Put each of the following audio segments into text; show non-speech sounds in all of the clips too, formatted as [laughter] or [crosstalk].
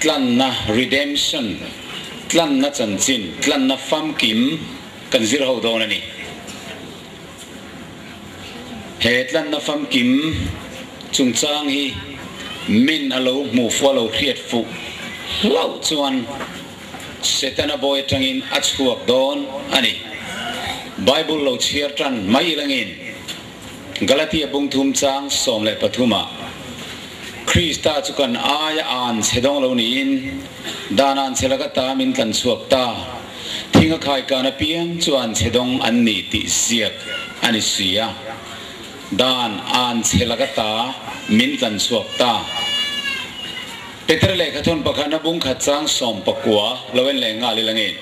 tlan na redemption. Tlan na chan chin tlan na fam kim. Kan zir ho do na ni he tlan na fam kim. Chung chang hi. Min alo mu fo lo khiat fu. Lau chuan. Setana boy tangin achkuak don ani. Bible lo chiar tan mai langin. Galatia bung thum chang, som le pathuma. ख्रीस्ता चुकन आय आन सेदों लौनी इन दान आन सेलगा तामिन कन सुअक्ता थिंग खाय कान पियम चुआन सेदों अन्नी ति सियक अनि सिया दान आन सेलगा ता मिन कन सुअक्ता पेतर ले खथोन पखान बुंग खचांग सोम पकवा लवेन ले nga lilangin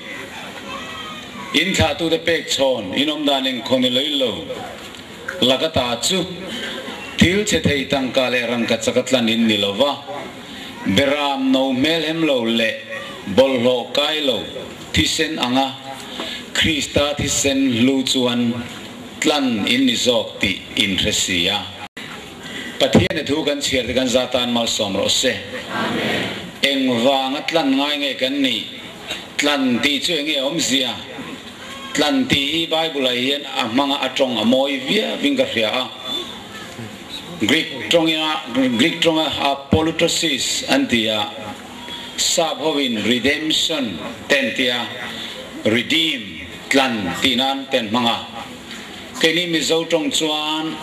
in kha tu de pek chon inom daning khoni loilo lagata chu til che thei tang ka le rang ka chakatlan in nilowa beram no melhem lo le bol lo kai lo thisen anga krista thisen lu chuan, tlan in ni zok ti in resia pathian thu kan chiar kan zatan mal som ro se eng wang tlan ngai nge kan ni tlan ti chu nge om zia tlan ti bible hian a à manga atong amoi via vinga ria a greek tronga greek tronga apolutosis antia, sabhovin, redemption, tentia, redeem tlan tinan ten manga. Keni mi zo tong chuan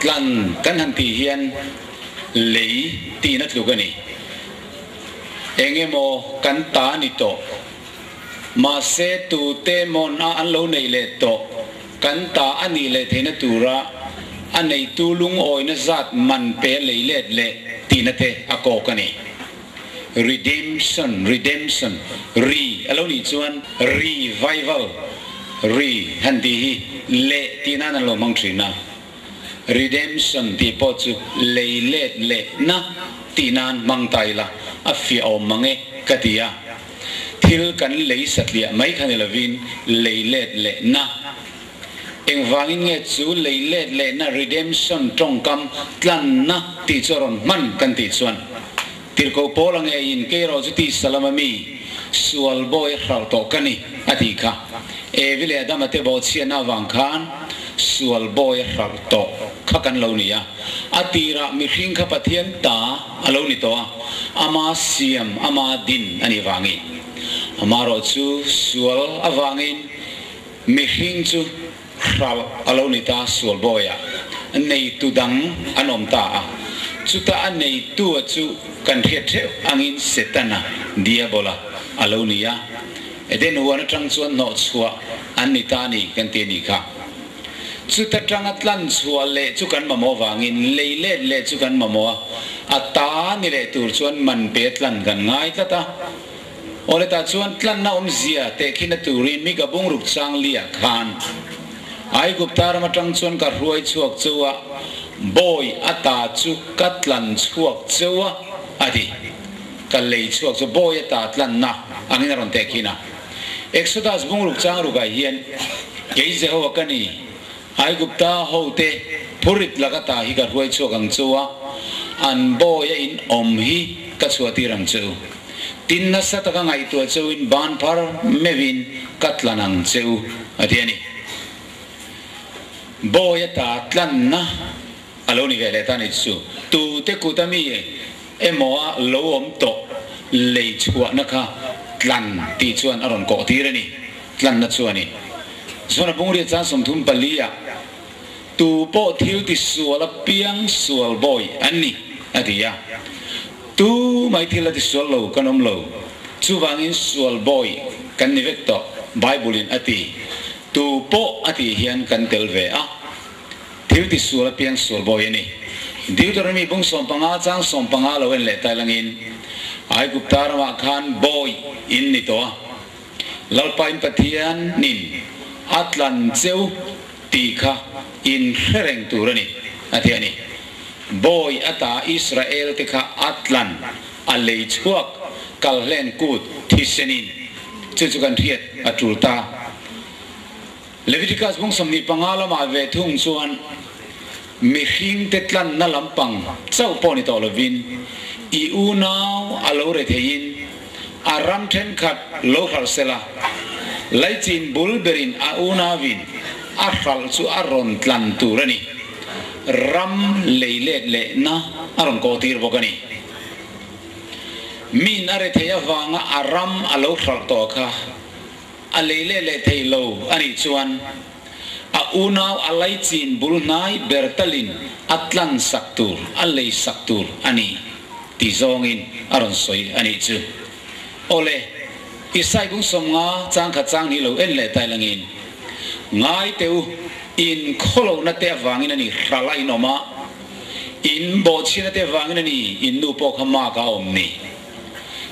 tlan kan han ti hian lei ti na tlu gani engemo kan ta ni to ma se tu te mon a an lo nei le to kan ta ani le theina tura tu ra an tu lung oi na zat man pe le le le ti na te a ko redemption redemption, re alo ni chuan revival, re han ti hi le ti na na lo mang thina redemption ti po chu leilet le na tinan mang tai la a fi o mange katia thil kan lei satlia mai khan lovin leilet le na eng nghe nge chu leilet le na redemption tong kam tlan na ti choron man kan ti chuan. Tir ko polang e in ke ro chu ti salama mi, sual boy khar to kani ati kha. E vile adama te bo chia na wang khan sual boy khar to kha kan lo ni ya à. atira mi hring kha pathian ta alo ni to à. ama siam ama din ani wangi amaro chu sual awangin mi hring chu khral alo ni ta sual boya nei tu dang anom à. ta à chu à. ta anei tu chu kan thiet the angin setana dia bola alo ni ya eden wana tang chuan no chua an ni ta ni kan te ni kha chu ta tang atlan chua le chu kan ma mo wangin le le le chu kan ma mo a ta ni le tur chuan man pe tlan kan ngai ta ta. Ole ta chuan tlan na om zia te khina turin mi ka bung ruk chang lia khan ai guptar ma tang chuan ka ruai chuak chuwa boy ata chu katlan chuak chuwa adi ka lei chuak chu boy ata tlan na angin ron te khina exodus bung ruk chang ru ga hian gei je ho kani ai gupta ho te phurit lagata hi ka ruai chuak ang chuwa an boy in om hi ka chuati rang chu tin na sa ta ngai tu chu in ban par mevin katlanang chu atiani à boya ta tlan na. Aloni vele ta ni su, tu te ku ta mi e mo a lo om to. Le chua na kha tlan ti chuan aron ko ti re ni. Tlan na chuani zona bung ri cha som thum palia tu po thiu ti suala piang sual boy ani atia tu mai thil ti sual lo kanom lo. Chu wangin sual boy kan ni vek to. Bible in ati tu po ati hian kan tel ve a. Thiếu ti boy ni. Deuteronomy bung som panga chang som panga lo en le tai langin ai gup tar ma khan boy in ni to lalpain pathian nin. Atlan cheu ti kha in hereng turani athiani boy ata israel te kha atlan alei chuak kallen kut thisenin chu chu kan thiet atulta leviticus bung som ni pangala ma ve thung chuan mi hring te tlan na lampang chau poni to lovin i u nau alo re thein aram then khat lo khar sela lai chin bul berin a u na vin a khal chu aron tlan turani ram leile le na aron ko tir bokani min are theya wanga aram alo khal to kha อเลเลเล่เทโลอันนี้ชวนอาอุนาวอะไลจินบุรนายเบอร์ตลินอัตลันสักตูร์อเลสักตูร์อันนี้ตีจงอินอารอนสวยอันนี้จูโอเลอิสไซกุ้งสมงาจ้างขัดจ้างนี่เราเอ็นเล่ไตลังอินง่ายเตวอินโคโลนัตเตวังอินนี่ราลายนอมาอินบอชินัตเตวังอินนี่อินนูปกขมากาอมนี่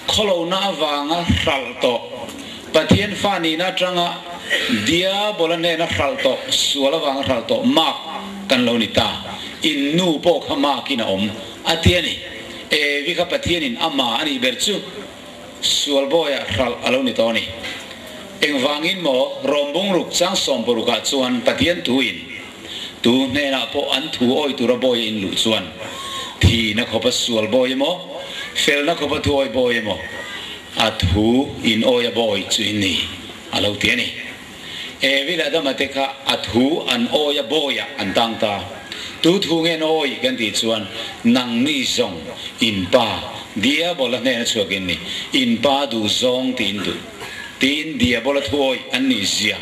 โคโลนาวังอะราลโต bolan ne na ral to suala wanga ral to mak kan lo ni ta. In nu po khama ki na om. Atiani e vi ka pathian in ama ani berchu sual boya ral alo ni to ni eng wangin mo rombong ruk chang som boru ka chuan pathian tuin tu ne na po an thu oi tu ra boy in lu chuan. Thi na khopa sual boy mo fel na khopa thu oi boy mo a thu in oya boy chu in ni. Alo ti ni e vi la da mate kha a thu an oya a boy an tang ta. Tu thu nge noi gan ti chuan nang ni zong in pa. Dia bola ne chu gen ni. In pa du zong tin du. Tin dia bola thoi an ni zia.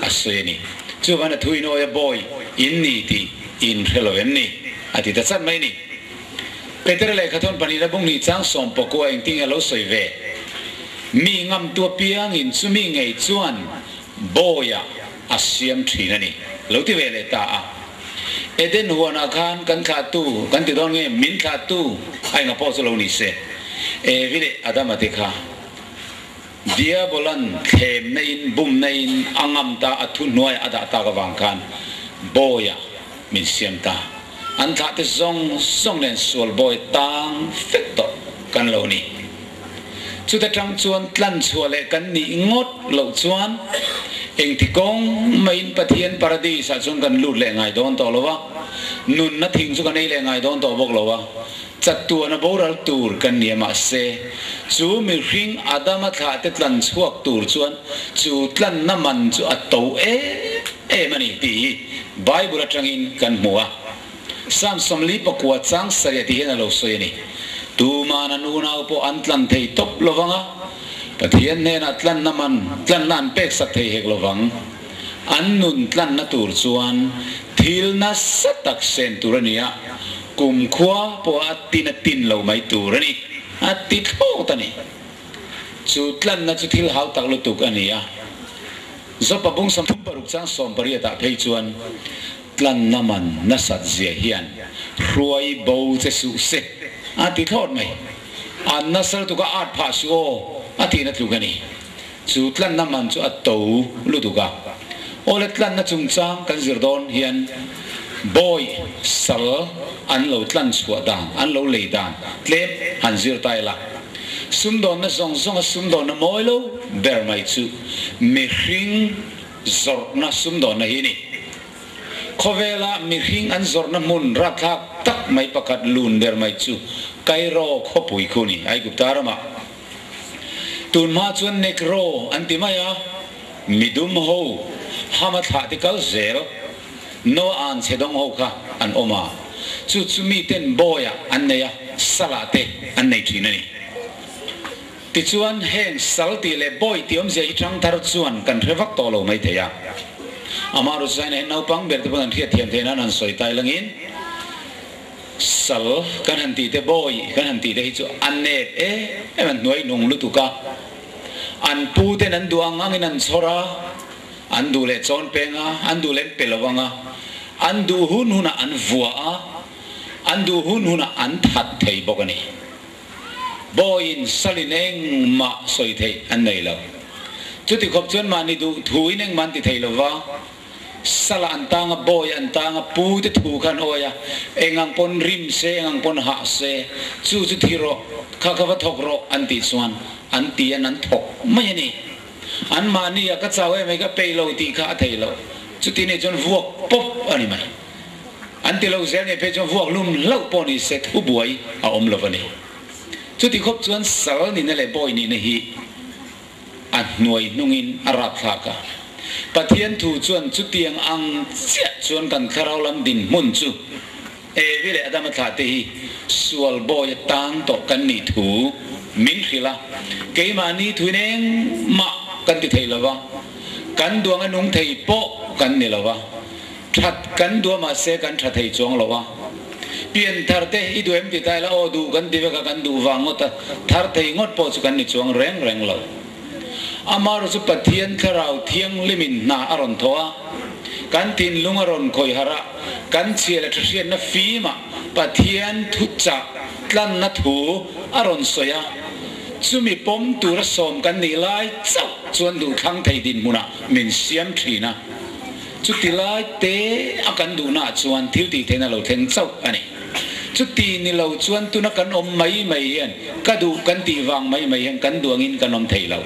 Aswe ni chu van a thu in oya boy in ni ti in hello em ni. Ati ta san mai ni. Peter le khathon pani la bung ni chang som po ko eng ting alo soi ve mi ngam tua piang in chu mi ngei chuan boya a siam thina ni lo ti ve le ta a. Eden huan a khan kan kha tu, kan ti don nge, min kha tu, ai nga po so lo ni se. E vile adama te kha. Dia bolan khem na in bum na in angam ta athu noi ada ta ga wang khan. Boya min siam ta. An kha te zong song len sual boy e tang fet to, kan lo ni. ชุดตังชวนลั่นชัวเลกันนี่งดเหล่าชวนเองที่กงไม่อินปะเทียนปรดีสะชุนกันลูดแรงไงโดนต่อแล้ววะนุ่นนะทิ้งสุกันไอแรงไงโดนต่อบอกแล้ววะจัดตัวนะบอรัลตูรกันเนียมาเซจูมิริงอาดามะทาติตลันชวกตูรชวนจูตลันนะมันจูอัตโตเอเอมันอีตีบายบุระจังอินกันมัวสามสมลีปะกวาจังสรยติเฮนะโลโซยนี่ tu mana nu na po antlan thei top lovanga pathian ne na tlan na man tlan nan pek sa thei hek lovang an nun tlan na tur chuan thil na satak sen turania kum khua po atin atin lo mai turani ati atit ta tani chu tlan na chu thil hau tak lo tuk ania zo pa bung sam thum paruk chang som pari ta phei chuan tlan naman na sat zia hian ruai bo che su se อันติทอดไหมอันนั้นสั่งตุกอาดพาสโออันที่นั่นตุกันนี่สุดลันน้นมันสุดอัตโตลุตุกะโอเล็ดลันนั้นจงจังกันจิรดอนเฮียนบอยสั่งอันเราลันสวดดังอันเราเลดังเล็บหันจิรตายละสุโดนนั้นสงส่งสุมดอนนั่นมอยลูเบิร์ไม่สุมิฮิงจอร์นั้นสุมดอนนั่นเฮียนี่ขเวลามิฮิงอันจอร์นั้นมุนรักทัก tak mai pakat lun ber mai chu. Kai ro kho pui khuni. Ai gup tarama tun ma chuan nek ro an ti maya midum ho. Hama tha ti kal zel. No an che dong ho kha an oma. Chu chu mi ten boya an ne ya salate an nei thina ni ti chuan heng sal ti le boy ti om je hi thang thar chuan kan revak to lo mai the ya amaru zain hen nau pang ber te pan thia thiam the nan soi tai langin sal kan han ti te boy kan han ti te hi chu an ne e e man noi nung lu tu ka an pu te nan duang angin an sora an du le chon penga an du len pelawanga an du hun huna an vua a an du hun huna an that thei bokani boin salineng ma soi thei an nei lo chu ti khop ma ni du thuineng man ti thei lo wa sala antanga boy, antanga pu te thu khan oya. Engang pon rim se, engang pon ha se. Chu chu thiro kha kha va thok ro anti anti an an thok. Mai ni an ma ni ka chawe mai ka pe lo ti kha thei lo chu ti ne jon vuok pop ani mai. Anti lo zel ne pe jon vuok lum lo pon ni se thu buai a om lo vani. Chu ti khop chuan sal ni na le boy ni na hi. An hnuai nungin ปทียนถูชวนชุดเตียงอังเจียชวนกันคาราวลำดินมุ่นจุเอวิเลอดามาถาเตฮีสวลบอยตางตกกันนี่ถูมินขิละเกมานี่ถุนเองมะกันติเทละวะกันดวงอนุงเทโปกันนี่ละวะถัดกันดวงมาเสกันถัดเทจวงละวะเปลี่ยนทาร์เตอีดูเอ็มตีตายละโอดูกันดีเวกันดูวังอตทาร์เตงดโปสกันนี่จวงแรงแรงละ amar su pathian tharau thiang limin na aron thoa. Kan tin lung aron khoi hara kan chiel thrian na fi ma pathian thu cha tlan na thu aron soya. Chumi pom tu ra som kan ni lai chau chuan du thang thei din muna. Min siam thina chu ti lai te akan du na chuan thil ti te na lo theng chau ani. Chu ti ni lo chuan tu na kan om mai mai hian ka du kan ti wang mai mai hian kan duang in kan om thei lo.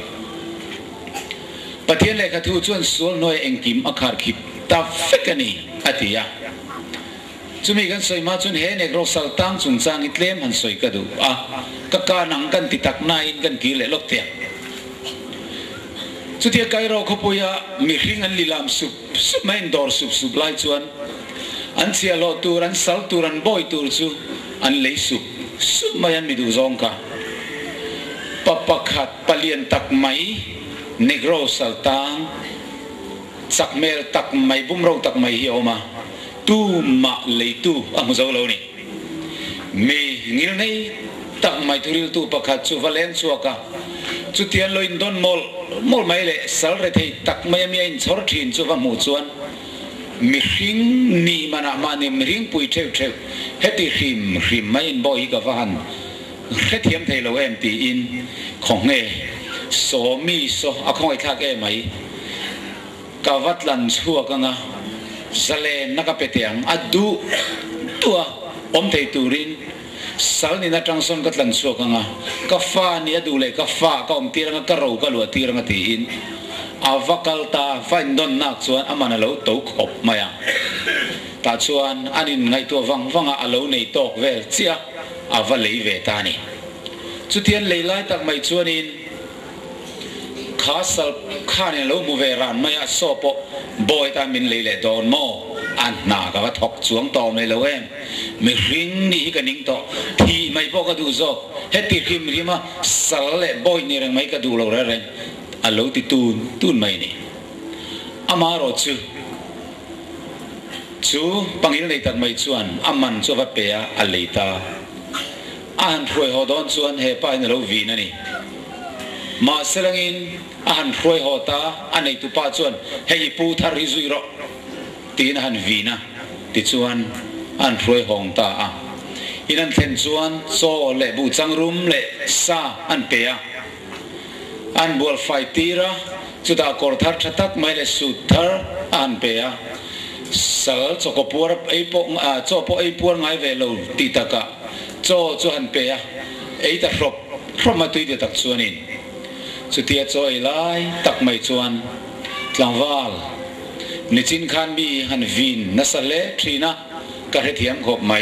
ประเทศเลยกระทูชวนสวนน้อยเองกิมอาคารขิบตาเฟกันนี่อธิยาจุมีกันสวยมาจุนเฮเนกรสัลตังจุนจางอิตเลมันสวยกระดูอะกะกาหนังกันติตักนายกันกีเลลกเตียสุดที่ไกเราขบวยมีหิงอันลิลามสุบสุบไม่ดอร์สุบสุบไลชวนอันเสียโลตูรันสัลตูรันบอยตูรจูอันเลยสุบสุไม่ยันมีดูซองกะปะปะขัดปะเลียนตักไหม negro saltang sakmel tak mai bumro tak mai hi oma. Tu ma lei tu ang zo lo ni. Mi ngil nei, tak mai thuril tu pakhat chu valen chu ka. Chu tian lo in don mol mol mai le sal re thei, tak mai mi in chor thin chu va mu chuan. Mi hring ni mana ma ni mi hring pui theu theu heti hrim hrim mai in boi ka van he thiam thei lo em ti in, khong nge so mi so a khong ai thak e mai. Ka vat lan chua ka na zale tiang, petiang adu tua om thei turin sal ni na tang son ka tlan chua ka nga. Ka fa ni adu le ka fa ka om tiranga ka ro ka lu tiranga ti in avakal ta fain don nak chuan amana lo to khop maya ta chuan anin ngai to wang wanga alo nei tok vel chia ava lei ve ta ni. Chu tian leilai tak mai chuan in ข้าสัลข้าเนี่ยรู้มูเวรันไม่อาสอบอยตามินเลยแหล่โดนโมอันหนาก็ว่าถกสวงตอมเลยละเว้ยมีริงนี่กันนิ่งต่อที่ไม่พอก็ดูซอกเฮติริมริมาสัลเล่บอยนี่เรื่องไม่ก็ดูเราเรื่องอัลลูติดตูนตูนไม่นี่อามาโรชูชูปังอินเลยตัดไม่ชวนอามันชัวนเปียอัลเลตาอันรวยหอดอนชวนเฮป้ายนเราวีนั่นนี่ ma selangin ahan ruai ho ta anei tu pa chuan hei pu thar hi zui ro tin han vi na. Ti chuan an ruai hong ta a. Inan thlen chuan so le bu chang rum le sa an pe a. An bol fai tira chu da kor thar thatak mai le su thar an pe a. Sal cho ko pur ei po a cho po ei pur ngai ve lo ti taka cho chu han pe a. Ei ta rop rop ma tui de tak chuanin สุเทียจอยไล่ตักไม่ชวนตลังวาลนิจินคันบีฮันวินนัสเลทรีนะกระเทียมหอบไหม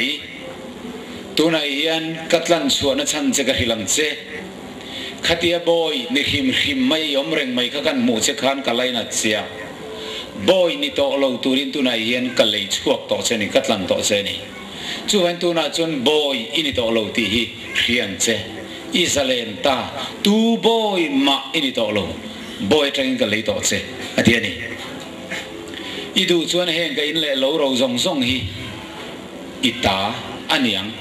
ตัวนายยันกัตลันชวนนัชันเจกะหิลังเจขตียบอยนิฮิมฮิมไม่ยอมเร่งไม่ขกันมูเชคันกะไลนัดเสียบอยนี่โตเราตูรินตัวนายยันกะเลยชวกต่อเซนิกัตลันต่อเซนิจู่วนตัวนั้นจนบอยอินโตเราตีฮีเรียนเจ israel ta, tu boy ma ini to lo boy trang ka le to che atia ni idu chuan hen ka in le lo ro zong zong hi. Ita aniang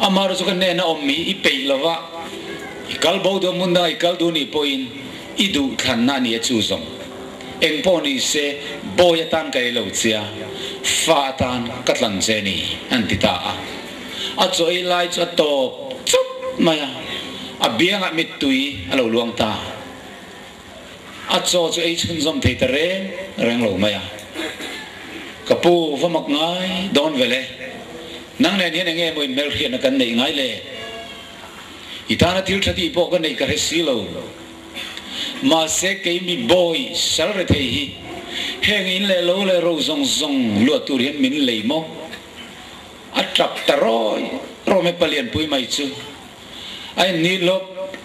amar chu kan ne na om mi i pe lova ikal bo do munda ikal du ni poin idu khan na ni chu zong eng po ni se boy tan ka lo chia fa tan katlan se ni antita ta. A a choi lai cha to chup maya a biang a mit tui a lo luang ta. A cho chu ei chun zom thei ta re reng lo maya kapu va mak ngai don vele nang ne ni nge moi mel khian kan nei ngai le itana til thati po kan nei ka re si lo ma se ke mi boy sal re thei hi. Heng in le lo le ro zong zong lo tu rian min le mo a trap ta roi ro me palian pui mai chu ไอ้นี่ลบ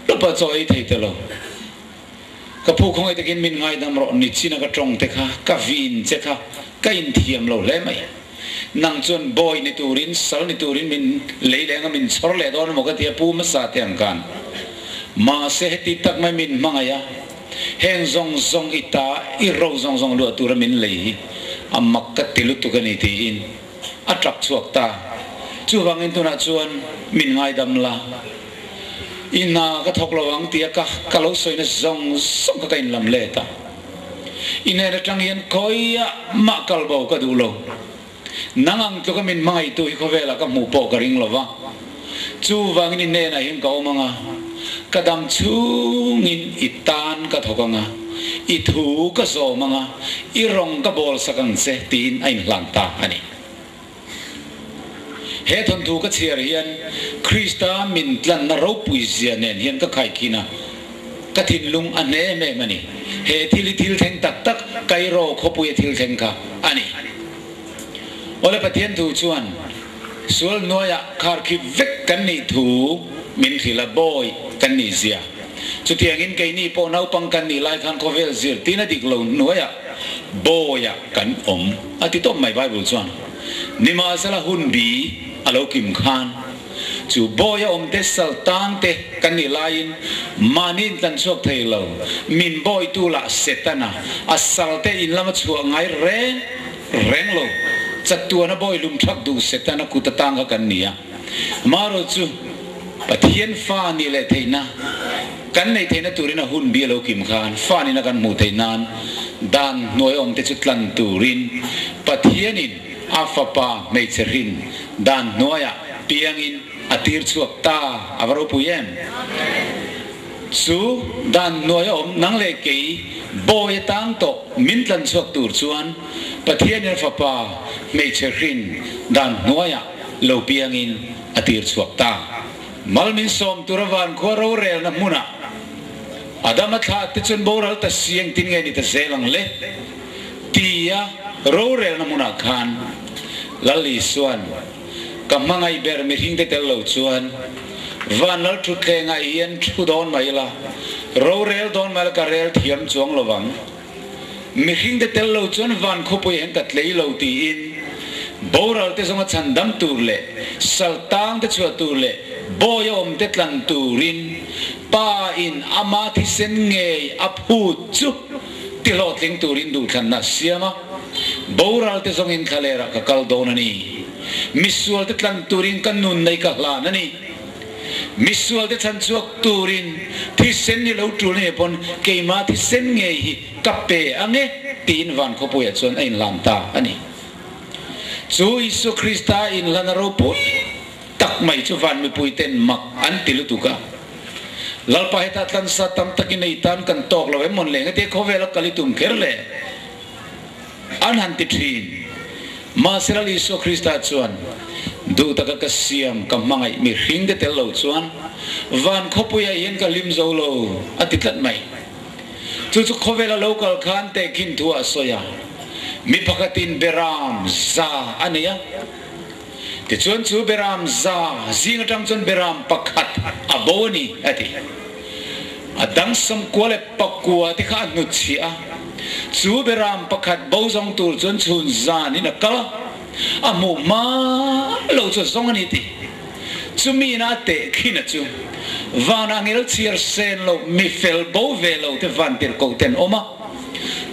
ลบปัจจัยที่เตลกระพูของไอ้ตะกินมินไงดำรอนิชินะกระตงเทค่ะกะวินเจค่ะกะอินเทียมเราเล่ไหมนังจนบอยนิตูรินสารนิตูรินมินเลยแรงมินสาร์เลดอนมกเทียปูมาสาเทียงกันมาเสหติตักไม่มินมังยะเฮงซงซงอิตาอิโรซงซงลัวตูรมินเลยอามักกติลุตุกันิตีอินอัตรักสวกตาจูบังอินตุนาชวนมินไงดำลา ina ka thok lo ang tia ka ka lo soi na zong zong ka kain lam le ta ina ra tang yen koia ma kal bo ka du lo. Nangang to ka min mai tu ko vela ka mu po ka ring lo wa chu wangin ne na hin ka o manga. Kadam chungin itan ka thokanga i thu ka zo manga. I rong ka bol sakang se tin ain lang ta ani. He thon thu ka chiar hian krista min tlan na ro pui zia nen hian ka khai kina ka thin lung ane me mani he thil thil theng tak tak kai ro kho pui thil theng ka ani ole pathian thu chuan sual noya khar ki vek kan ni thu min thila boy kan ni zia chu tiang in kai ni po nau pang kan ni lai khan ko vel zir tina dik lo noya boya kan om ati to mai bible chuan ni ma sala hun bi alo kim khan. Chu boya om te sal tang te kan ni lain manin tan chok thei lo min boy tu la setana asal te in lama chu ngai re reng lo chatuana boy lum thak du setana kutatanga kan nia maro chu pathian fa ni le theina kan nei theina turina hun bi lo kim khan. Fa ni na kan mu theinan dan noi om te chutlan turin pathianin afapa mei cherin dan noya piangin atir chuak ta avaro puyem. Chu dan noya om nang le ke boy tang to min tlan chuak tur chuan dan noya lo piangin atir chuak ta. Malmin som turavan ro rel na. Muna adama tha ti chun boral ta siang tin nge ni ta zelang le. Tia Rore na muna khan lali suan. Kamangai ber mi hing de telo suan. Vanal thu tlenga ien thu don mai la ro rel don mal ka rel thiam chuang lowang mi hing de telo chuan van khopoi hen kat lei lo ti in. Boral te songa chandam turle saltang te chua tur turle boyom te tlan turin pa in ama thi sen nge aphu chu ติโลติงตูรินดูทันนัสเซียมะบูรัลติทรงอินคาเลระกัลโดนนี่มิสวลติทันตูรินกันนุนในกัลลานนี่มิสวลที่ฉันสวกตูรินที่เส้นนี่เราตูนี่ปนเกี่ยมาที่เส้นเงยกับเปอันเงตีนวันเขาป่วยส่วนอินลามตาอันนี้จูอิสุคริสต์อินลานารูปุตักไม่ชวันมีปุยเต็นมักอันติลุตุกะ lalpa heta tan sa tam takin nei tan kan tok lo mon le ngate kho vela kali tum kher le an han ti thin. Ma seral isu krista chuan du taka ka siam ka mangai mi hing de tel lo chuan van kho puya yen ka lim zo lo atitlat mai. Chu chu kho vela local khan te kin thua soya. Mi pakatin beram za ania ti chuan chu beram za zing atang chuan beram pakhat aboni ati adang sam kwale pakua ti kha nu chia chu beram pakhat bo zong tur chuan chun za ni na kala amu ma, lo chu zong ani ti. Chu mi na te khina chu van angel chiar sen lo, mi fel bo ve lo te van tir ko ten oma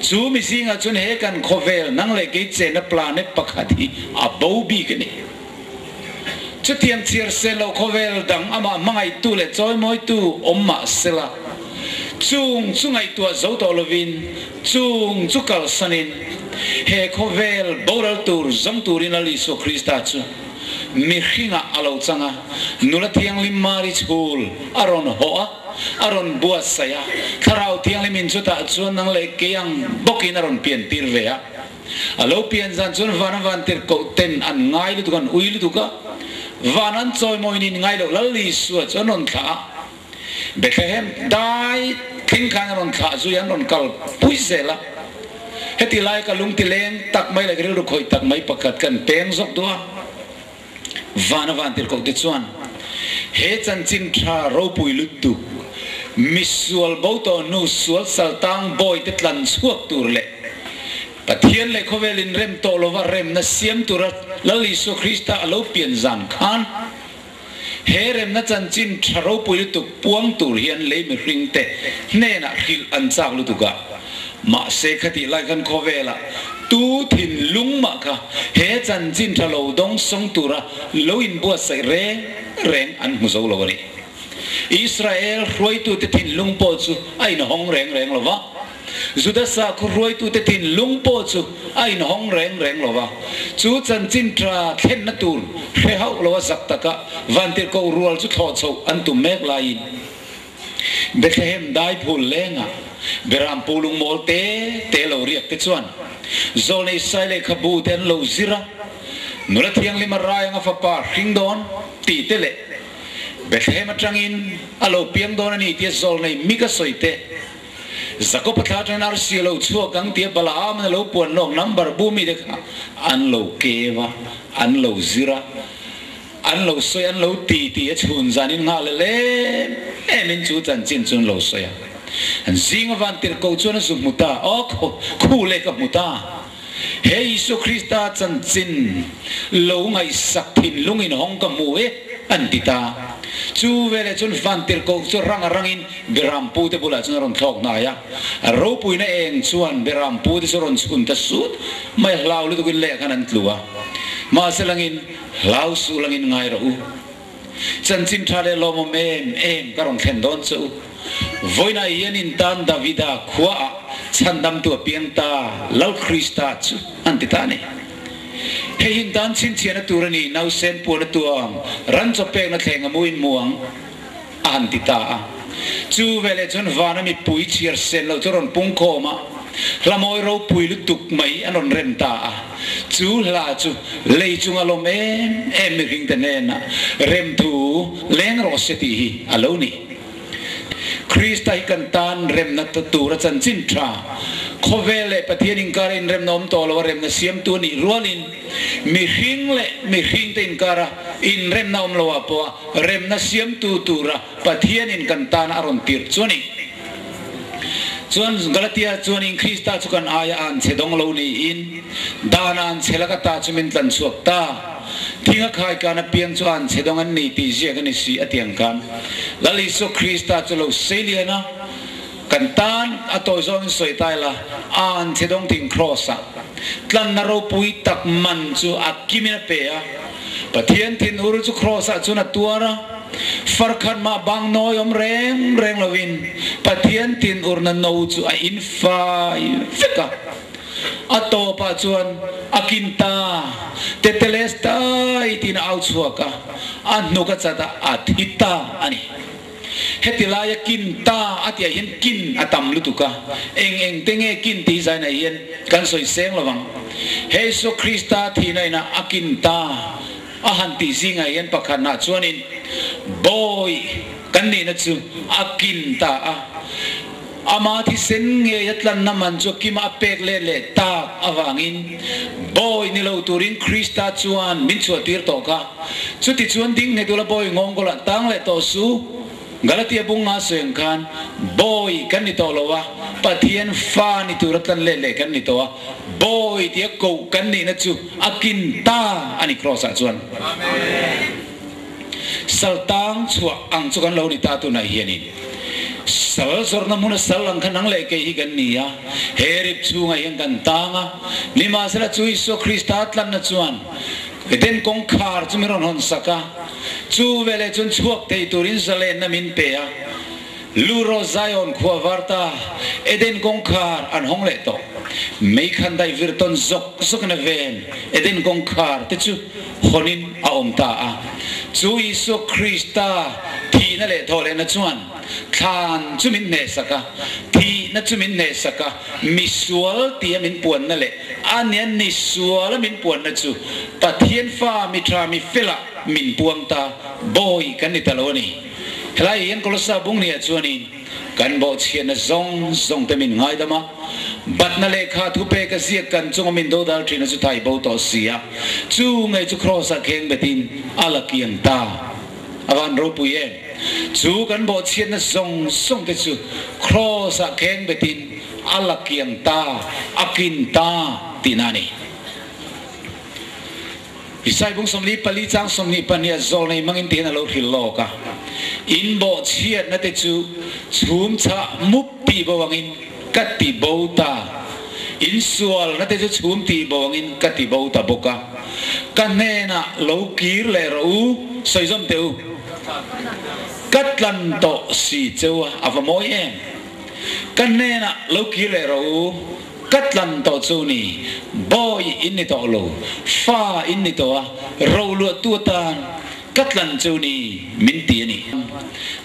chu mi singa chun he kan khovel nang le ke che na planet pakhat hi a bo bi ke ni chu tiang chiar sen lo khovel dang ama mangai tu le choi moi tu omma sela. Chung chungai tua zo to lovin, chung chukal sanin. He khovel boral tur zam turin ali so krista chu. Mi khinga alo changa, nula thiang lim mari chul aron hoa, aron bua saya. Karau thiang limin chu ta chuan nang le keyang bokin aron pian tir ve a alo pian zan chun van van tir ko ten an ngai lu tukan ui lu ka van an choi moi nin ngai lo lali su chuan on tha Bethlehem dai thing khan ron tha chu yan hết kal pui zela heti lai ka lung ti leng tak mai la gril khoi tak mai pakat kan peng zok do van van tir ko ti chuan he chan chin tha ro pui lu tu misual bo to nu sual sal tang boy te tlan suak tur le ปะเทียนเลยเขาเวลินเร่มโตโลว่าเร่มนะเสียมตุระละลิสุคริสต์อโลเปลี่ยนจามขานเฮเรมนะจันจินทรปุยตุกปวงตุเรียนเลยมีริงเตเน่นะคิลอันซากลุตุกะมาเสกติไลกันเขาเวละตูถิ่นลุงมาค่ะเฮจันจินทะโลดงสงตุระลอินบัวใส่เร่แรงอันมุโซโลวะนี้อิสราเอลรวยตัวถิ่นลุงปอดสุไอ้หน่องแรงแรงหรอวะ จุดสักรวยตุเต็นลุงโปจูไอ้น้องแรงแรงหรอวะจูจันจินตราเข็นนัตูนเฮ้ยเขาหรอวะสักตะกะวันที่เขารัวจุดทอดสูอันตุเมกไลน์เบทเฮมได้ผู้เลงอะเบรามปูลุงโมเตเตเราเรียกติดส่วนโซนิสไซเลขบูเดนโลซิระนุระที่ยังลิมารายงฟ้าป่าร์คิงดอนตีเตเลเบทเฮมจังอินอโลเปียงดอนนี่ที่โซนไอ้มิกาสอยเต zako patha tan ar si lo chu kang ti bala am lo puan long number bu mi de an lo keva an lo zira an lo soi an lo ti ti chun zanin nga le le em in chu chan chin chun lo soi an zing van tir ko chun su muta o khu le ka muta he isu krista chan chin lo ngai sak thin lungin hong ka mu e an ti ta chu vele chun van tir ko chu rang rangin biram pu te bula chun ron thok na ya ro pu na en chuan biram pu te ron chun ta sut mai hlau lu kin le kanan tlua ma selangin hlau su langin ngai ro chan chin thale lo mo mem em karong khen don chu voina yen in tan davida khwa chandam tu pienta lau krista chu antitane he hin dan chin chiana turani nau sen pu na tuam ran cho pek na thenga muin muang antita chu vele chon vana mi pui chiar sen lo choron pung koma la moi ro pui lu tuk mai anon rem ta. Chu la chu le chung alom em em ring te na rem tu leng ro se ti hi aloni Krista ikan tan rem na ra chân chin tra. Khovele pathian in kar in rem nom tol rem na siam tu ni rualin mi hing le mi hing te in in rem na om lo apo rem na siam tu tu ra. pathian in kan tan aron tir chuni chuan galatia chuan in krista chukan aya an chedong lo ni in. Danan chelaka ta chumin tlan suốt ta. ทิ้งข่ายการเปลี่ยนส่วนเสด็จงันนี่ตีเสียกันนี่สีอติยังกันลลิสุคริสต์จะลงเสียนะกันตานอตัวจนสวยตายละอ่านเสด็จทิ้งครอสะตอนนรูปุยตักมันจูอักกิมินเปียปะเทียนทิ้งอุรุจูครอสะจูนัตัวนะฟาร์คันมาบางน้อยอมเรงเรงละวินปะเทียนทิ้งอุรนันโนจูอินฟายฟิกะ pa chuan akinta, tetelesta itin au chuaka. An nuka chata athita ani. Hetilaya kinta atia hian kin atam lutuka. Eng eng, tenge kin ti zaina hian kan soi seng lawang heso krista thinaina akinta. Ahan ti zinga hian pakhat na chuanin. Boy, kan ni na chu akin ta a. ama thi sen nge yatlan naman chu kim apek le le ta awangin boy ni lo turin krista chuan min chu tir to ka chu ti chuan ding ne dula boy ngong gola tang le to su galatia bunga seng kan. Boy kan ni to lowa. Pathian fa ni turatan le le kan ni to boy dia ko kan ni na chu. Akin ta ani cross a chuan. Amen. Saltang chua ang chukan lo ni ta tu na hianin sal sor na muna sal lang kanang lay kay higan niya herip chunga yang kantanga lima sila chu iso krista atlan na chuan. Eden kong khar chumiron hon saka chu vele chun chuak te turin sale na min pe a luro zion khwa varta. Eden kong khar an hong le to mấy khăn đại việt tôn dọc na ven. Eden kong khar te chu honin a om ta a. จุยสุค主耶稣基督ที่นั่นแหละทอเลนจวนทานจุมินเนสกะที่นั่นจุมินเนสกะมิสวลเตียมินปวนนั่นแหละอันนี้นิสวลมินปวนนั่นจูปะเทียนฟ้ามิตรามิฟิละมินปวงตาบอยกันนี่ตลอดนี่ใครเห็นกลศบุงเนี่ยจวนนี่ กันบ่เชียนซงซงเต็มิง่ายดมาบัดนั่นเลขาทุเปกเสียกันจงมินโดดัลทรีนสุดทยบ่ต่อเสียจูงไงจุครอสักเข่งเบตินอาลกียงตาอาวันรูปุยเย่จู่กันบ่เชียนซงซงเต็จูครอสักเข่งเบตินอาลกียงตาอากินตาตินานี Isai bung somni pali chang somni pania zol nei mangin tina lo hil lo ka. In bo chiat na te chu chum cha mup pi bo wangin kat pi bo ta. In sual na te chu chum ti bo wangin kat ti bo ta boka ka. Ne na lo kir le ro soi zom teu kat lan to si chewa ava moi em. Ka ne na lo kir le ro cắt lần tổ chu nì boy in nì tổ lù, pha in nì tổ, râu lụa tua ta cắt lần chu nì min tía ni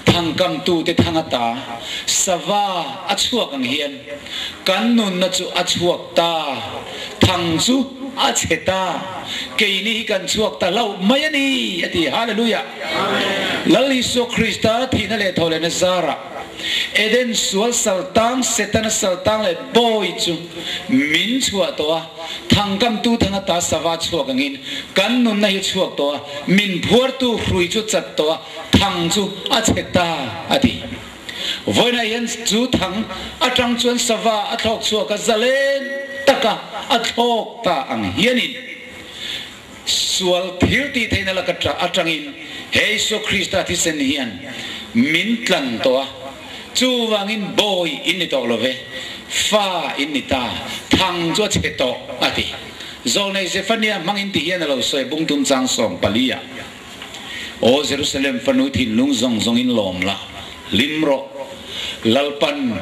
thằng cầm tu te thằng ta sava a chuak ang hiền. Cắn nun na chu a chuak ta thằng chu a che ta ke ni kan chuak ta lo mai ani ati hallelujah. Lali so krista thina le thole na zara eden sual saltang setan saltang le boy chu min chua to thang kam tu thang ta sawa chua kangin kan nun na hi chuak to min phur tu hrui chu chat to thang chu a cheta ati voina yen chu thang atang chuan sawa a thok chua ka zalen taka ở thok ta ang hianin. Sual thil ti theina la ka atangin he so krista thi sen hian. Min tlan to chu wangin boy in to love fa in ta, thang cho che to ati zo nei se fania mangin ti hian lo soi, bung tum chang song palia o jerusalem fanu thi lung zong zong in lom la. Limro lalpan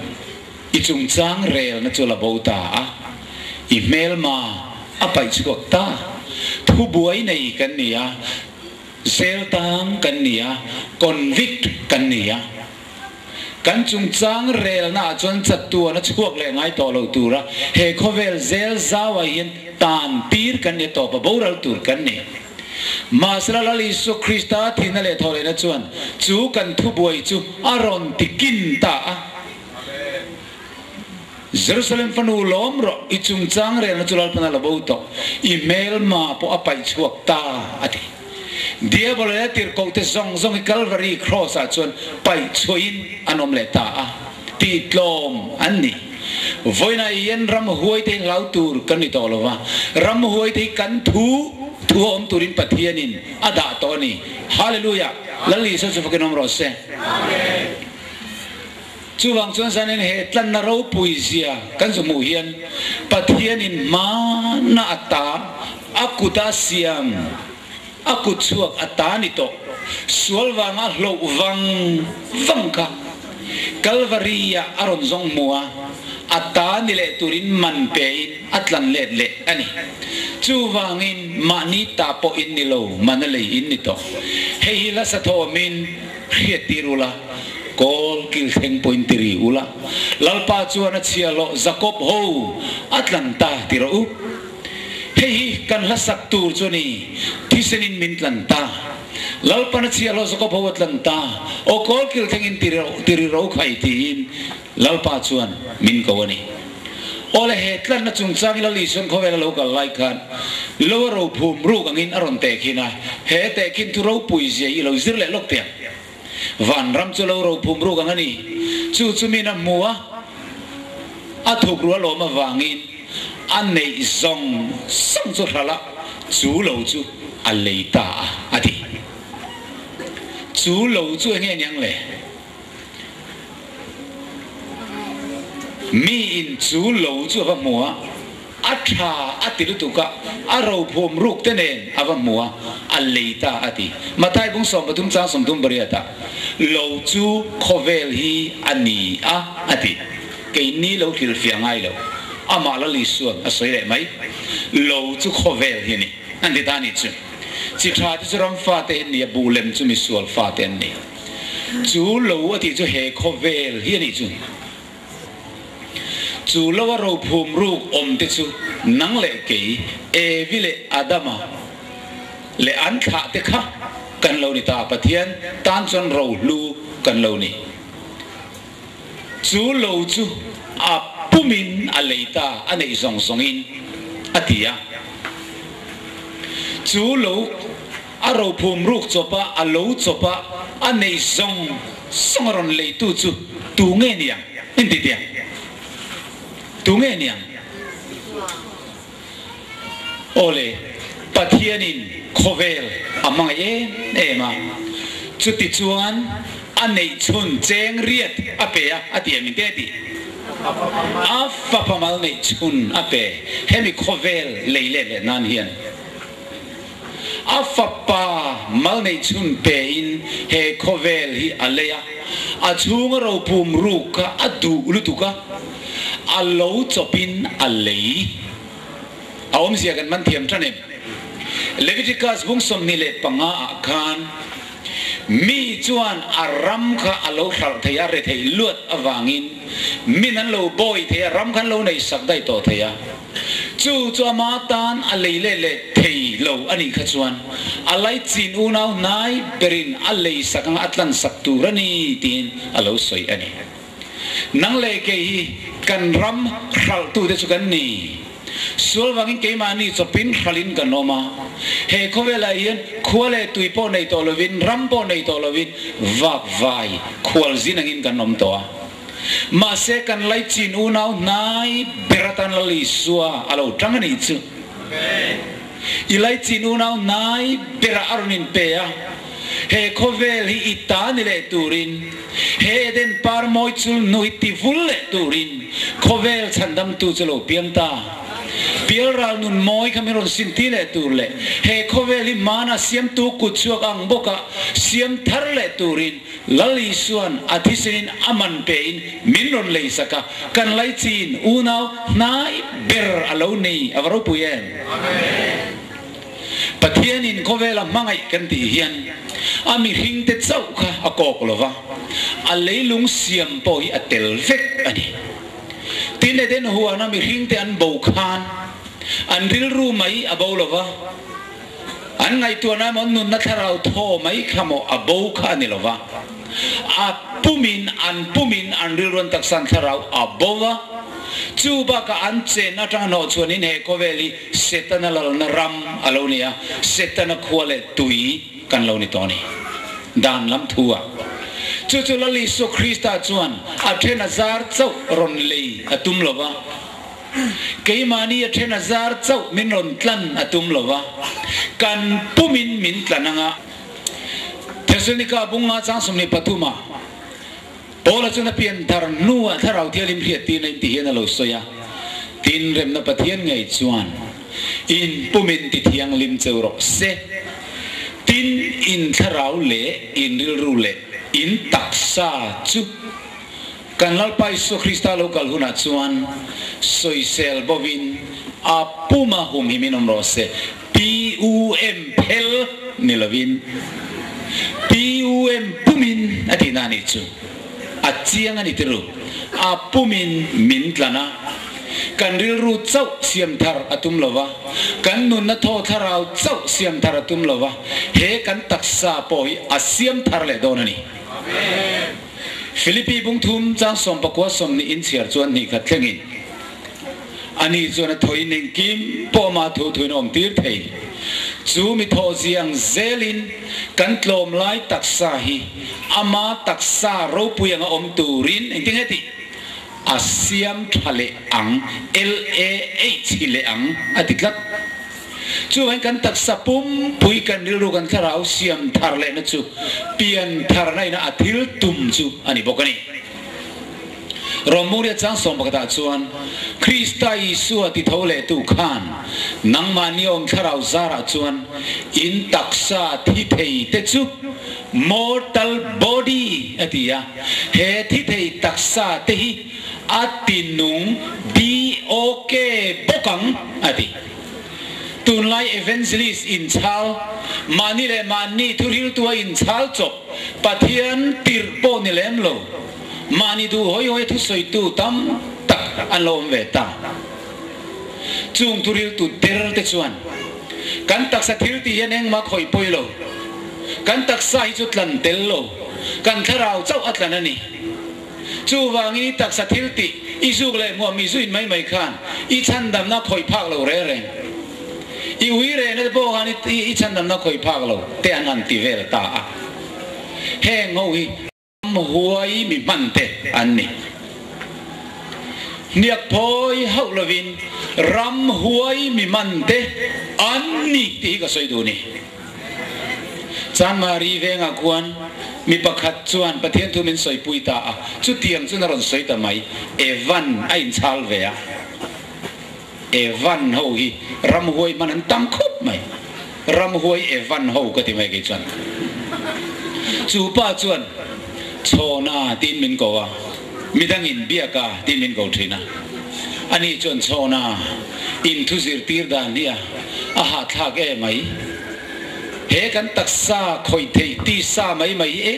i chung chang rel na chula bota a i mel ma a pai chuak ta thu buai nei kan nia zel tang kan nia convict kan nia kan chung chang rel na chuan chat tu na chuak le ngai to lo tu ra he khovel zel zawa hin tan pir kan ne to pa boral tur kan มาสลาลิสุคริสต์ที่นั่นเลยทอเลยนะจวนจูกันทุบวยจูอรอนติกินตาเยรูซาเล็มฟันูลอมรออิจุงจังเรียนจุลลัพนาลบูตอีเมลมาปอไปชวกตาอดีเดียบเลยติรกงเตซองซองกัลวารีครอสอาจวนไปชวยนอนอมเลตาตีตลอมอันนี้วันนี้ยันรำหวยที่เหล่าตูร์กันนี่ตลอดว่ารำหวยที่กันทู thu om turin pathianin ada to ni. Hallelujah lali so so fakinom rose amen chu wang chuan tlan na ro puisia kan su mu hian. Pathianin ma na ata akuta siam aku chuak atani to sualwa nga wang vangka kalvaria aron zong mua atani le turin man pe atlan le le ani. Chu wangin mani tapo in ni lo manale in ni to. He hila sa tho min khietirula kol kil theng point tiri ula lalpa chuan a chia lo jacob ho atlanta tiro hei kan lasak tur chuni thisenin min tlanta lalpana chi alo soko phawat lanta o kol kil thengin tiri tiri ro khai tin lalpa chuan min ko ani ole he tlan na chung chang la li son kho vela local lai khan lo ro phum ru kang in aron te khina he te kin tu ro pui je i lo zir le lok te van ram chu lo ro phum ru kang ani chu chu mi na muwa a thuk ru lo ma wangin an nei zong sang chu hrala chu lo chu a lei ta a di chu lo chu nghe nhang le mi in chu lo chu va mua a tha a ti tu ka a ro phom ruk te nen a va mua a lei ta a ti ma thai bung som tum cha som tum bari ta lo chu khovel hi ani a a ti ke ni lo thil fiang ai lo ama la li suan a soi le mai lo chu kho vel hi ni an de tani chu chi tha chu ram fa te ni bu lem chu mi sual fa te ni chu lo a ti chu he kho vel hi ni chu chu lo wa ro phum ru om te chu nang le ke e vi le adama. Le an kha te kha kan lo ni ta pathian tan chon ro lu kan lo ni chu lo chu a pumin aleita ane song songin atia. Chu lo aro phum ruk chopa alo chopa anh này song song ron tu chu tu nge niệm in đi đi tu nge niệm ole, pathianin khovel amang e ema. Chuti ti chuan anh này chun cheng riết ape a ati min te ti a fa pa mal nei chun ape? Hemi khovel leile le nan hian. Afa pa mal nei chun pe in? He khovel hi aleya a chung ro pum ru ka adu lutuka a lo chopin a lei. Aom om sia kan man thiam thane Leviticus bung som ni le panga khan. มีจวนอารมณ์ข้าอารมณ์สักเทีเรทยลวดอวางอินมินั้นเราบอยเทียรำขันเราในสักได้ต่อเทียจู่จวมาตานอะไรเล่เล่เทียเราอันนี้ขจวนอะไรจีนอูนาวนายเปรินอะไรสักงอัตลันสักตูรนีตีนอาลมณ์สวยอันนี้นังเล่เกฮีกันรำขัลตูเดชกันนี่ wangin ke mani chopin khalin kan noma he khowela hian khuale tuipo nei to lovin rampo nei to lovin vak vai khwal zin angin kan nom to ma se kan lai chin nai beratan lali suwa alo tangani chu ilai chin u nai bera arunin pe he khovel hi itani le turin. He den par moi chul nui ti vul le turin. Khovel chandam tu chalo piamta pial ral nun moi kami ron sinti le tur le he khoveli mana siam tu kutsuak ang boka siam thar le turin lali suan athisin aman pein min ron le saka kan lai chin unau nai ber alo nei avaro puyen amen. Pathian in khovela mangai kan ti hian. Ami hing te chau kha akok lova a leilung siam poi atel vek ani tin den อันริลรู้ไหมอบอลวะอันไงตัวนามนุนนัทราวโทไหมคำอบอคานิลวะอาปุมินอันปุมินอันริลรนตักสันทราวอบอวะจูบากะอันเจนัทราโนชวนินเฮโคเวลีเซตนาลนรัมอโลเนียเซตนาควาเลตุยกันลาวนิตอนีดานลำทัวจุจุลลิสุคริสตาจวนอาเทนอาซาร์เจ้ารนลีอาตุมลวะ cái mà ni ở trên azar chau, min ron tlan atum lova. Kan pumin min tlananga. Thessalonica bunga chang sumni patuma Paula chuna pian thar nuwa tharau thialim hriat tin nei ti hian lo soya. Tin rem na pathian ngai chuan. In pumin ti thiang lim cheuro se. Tin in tharau le, in ril ru le, in taksa chu kan lal pai so krista lo kal huna chuan soi sel bovin a puma hum himinom ro se p u m pel nilovin p u m pumin atina ni chu a chiang ani tiru a pumin min tlana. Kan ril ru siam thar atum lova kan nun na tho tharau chau siam thar atum lova he kan taksa poi a le donani amen philippi bung thum cha som pakwa som ni in chiar chuan ni khat thlengin ani chuan thoi ning kim, po ma thu thu nom tir thei. Chu mi tho ziang zelin kan tlom lai taksa hi ama taksa ro puyang om turin engting heti asiam thale ang, l a h le ang atiklat chu han kan taksa pum pui kan rilu kan tharau siam thar le na chu pian thar nai na athil tum chu ani bokani romuria chang som bakata chuan krista isu ati thole tu khan nang mani om tharau zara chuan in taksa thi thei te chu mortal body atia he thi thei taksa te hi atinung ตูนไลเอเวนซ์ลิสอินชาลมานี่เลยมานี่ทุริลตัวอินชาวจบปัเทียนติรโปนี่เลมโลมานี่ดูหอยหอยทุสอยตูตั้มตักอันลมเวตาจุงทุริลตุเตอร์เตชวนกันตักสถิลติเยนเองมาคอยปุยโลกันตักสายจุดลันเตลโลกันทาราวเจ้าอัตลันนี่จูวางินีตักสถิลติอีสุกเลยมัวมีสุนไม่ไม่ข้านอีชันดำนักคอยพากเราเรเร่ i uire ne bo han i chan dam na koi phaglo te an an ti vel ta he ngoi huai mi mante anni. Niak phoi hậu lovin ram huai mi mante, anni ti ka soi du ni chan mari venga kuan, mi pakhat chuan pathian thu min soi pui ta chu tiang chu na ron soi ta mai evan ain chal ve a evan ho hi, ram huai man an tam khop mai. Ram huai evan ho ka ti mai ke chuan. Chu pa chuan chona tin min ko wa. Mi đang in bia ka tin min ko thina ani chuan chona in thu zir tir dan nia a. Ha thak e mai. He kan taksa khoi thei ti sa mai mai e.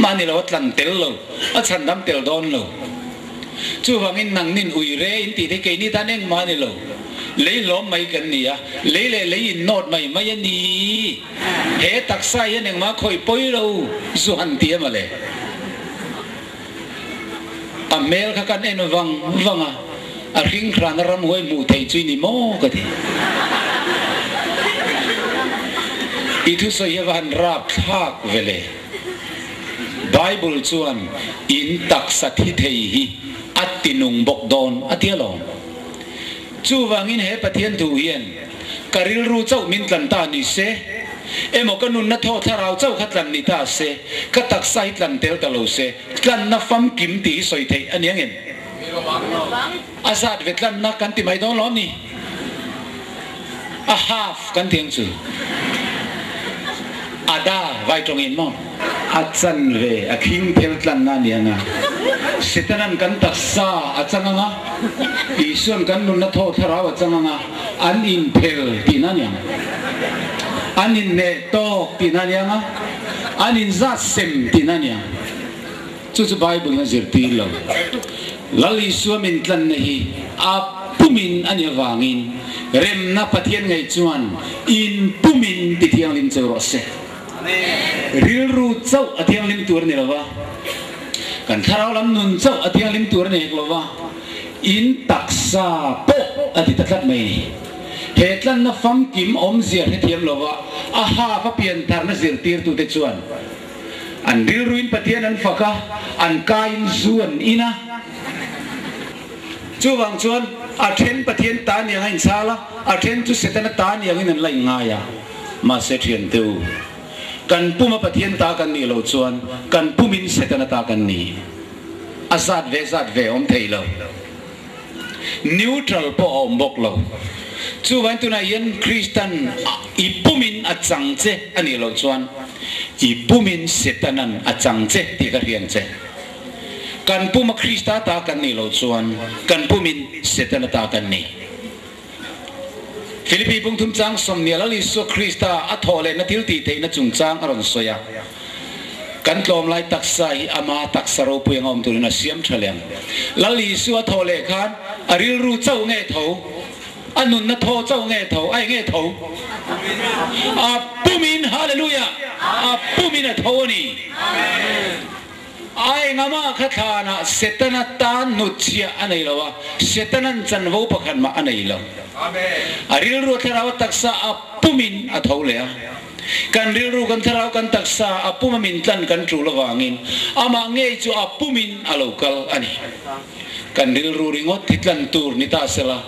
Mani lo tlan tel lo. A chan dam tel don lo. จู่วังอินนังนินอุยเรอินตีที่เกนี่ตาเน่งมาเนี่ยเรเลยล้อมไม่กันเนี่ยเลยเลยเลยอินโนดไม่ไม่ยันนี่เฮตักไซยันเองมาคอยปอยเราสุหันเตียมาเลยอเมลขกันเอ็นวังวังอะอะริงครานรำไวยมูเทยจุนิโมกันดิอีทุสอยวันราบทากเวเลไบเบิลชวนอินตักสถิเทหี at tinung bok don atialong chu wangin he pathian tu hian. Karil ru chau min tlan ta ni se. Emo kanun na tho tharau chau khatlan ni ta se. Ka tak sai tlan tel talo se. Tlan na fam kim ti soi thei. Aniang en asat vetlan na kan ti mai don lo ni. A half kan tiang chu. ada vaitongin mo atsan ve akhing peltlan na niya na sitanan kan taksa atsanga nga isun kan nun na tho tharaw atsanga nga an in pel tina niya an in ne to tina niya nga. An in za sem tina niya chu chu bible na zirti lo. Lal isuamin tlan na hi ap pumin anya wangin rem na pathian ngai chuan in pumin tithiang lim se ril ru chau athiang lim tur ni lova kan tharau lam nun chau athiang lim tur ni lova in taksa po ati tatlat mai ni hetlan na fam kim om zia he thiam lova a ha pa pian thar na zir tir tu te chuan an ril ruin pathian an faka an kain zuan ina chu wang chuan a then pathian ta ni hain sala a then chu setana ta ni angin an lai ngaya ma se thian teu kan puma pathian ta kan ni lo kan pumin setana ta kan ni. Azat ve zat ve om thei lo. Neutral po om bok lo. Tu na yen christian i pumin a chang che ani lo chuan. I pumin setanan a chang che ti kan puma krista ta kan ni lo kan pumin setana ta kan ni ฟิลิปปีปุ่งทุ่มจังสมเนียลลิสุคริสตาอัทโเลนทิลตีเทนจุงจังอรอนสยากันตอมไลตักไซอามาตักสรูปุยงอมตุรินัสียมทะเลงลลิสุอัทโเลคันอริลรูเจ้าเงยทูอันนุนนัทโทเจ้าเงยทูไอเงยเถาอาปุมินฮาเลลูยาอาปุมินทโทนี่ ai ngama khathana setana tan nuchia anei lawa setanan chan vo pakhan ma anei lo aril ru tharaw taksa apumin athau le kan ril ru kan tharaw kan taksa apuma min tlan kan tru lawangin ama nge chu apumin alokal ani. Kan ril ru ringot thitlan tur ni ta sela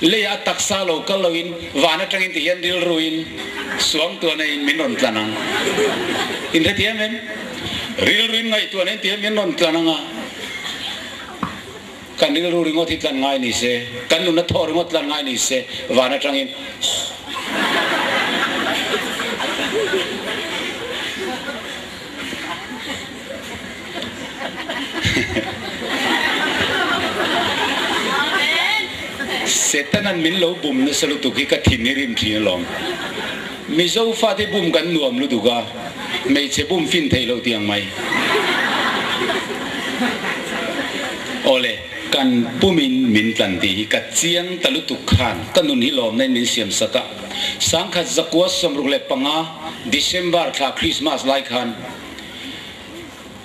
le ya taksa lokal loin wana tangin ti yan ril ruin suang tu na in minon tlanang. In re tiamen ril ruin ngai tu na tiam minon tlananga kan dil ru ringot hitlan ngai ni se kan nu na thor ringot lan ngai ni se wana tangin setanan min lo bum na salu tu ka thini rim long mi zo fa te bum kan nuam lu du ga. Mei che bum fin thei lo tiang mai. Ole, kan pumin min tlan ti ka chiang talu tu khan. Kanun hi lom nen min siam saka sang kha zakwa samruk le panga, december tha christmas lai khan.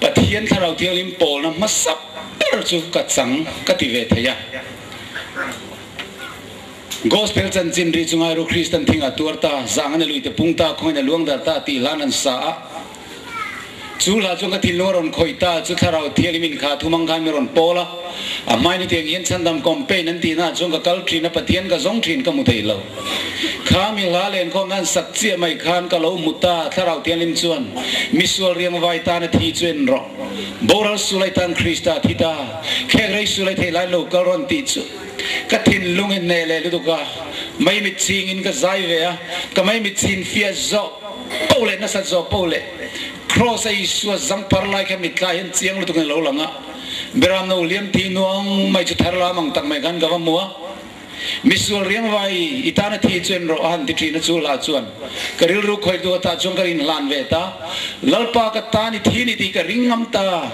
Pathian tharau thiang lim pol na masap per chu ka chang ka ti ve thaya gospel chan chim ri chungai ro christian thinga turta zangane luite pungta khoina luangdar ta ti lanan sa chu la chung ka thil noron khoita chu tharau thielimin kha thumang kha meron pola. À mai ni tiếng yên chân đam công pe nên tin na chúng cái cal trin apa thiên cái giống trin cái một thầy lâu khá mi lá lên không ngăn sắc chia mai khan cái lâu muta thà rau tiền lim chuan. Misual riêng vai ta na thi bồ ro. Boral sulai tan krista thi ta. Khek rai sulai thấy lai lâu cả ron ti chu. Ka thiên lung in ne lệ lu cả, mấy mít xin in cái zai về á ka mấy mít xin phía zo. Pole na sa zo pole cross ai su zang par lai cái mít lai chiang lu tu lắm á beram no liam thi nuang mai chu thar la mang tak mai gan ga mua misul riang vai itana thi chen ro han ti thi na chu la chuan karil ru khoi do ta chung karin lan ve ta. Lalpa ka ta ni thi ni ti ka ringam ta.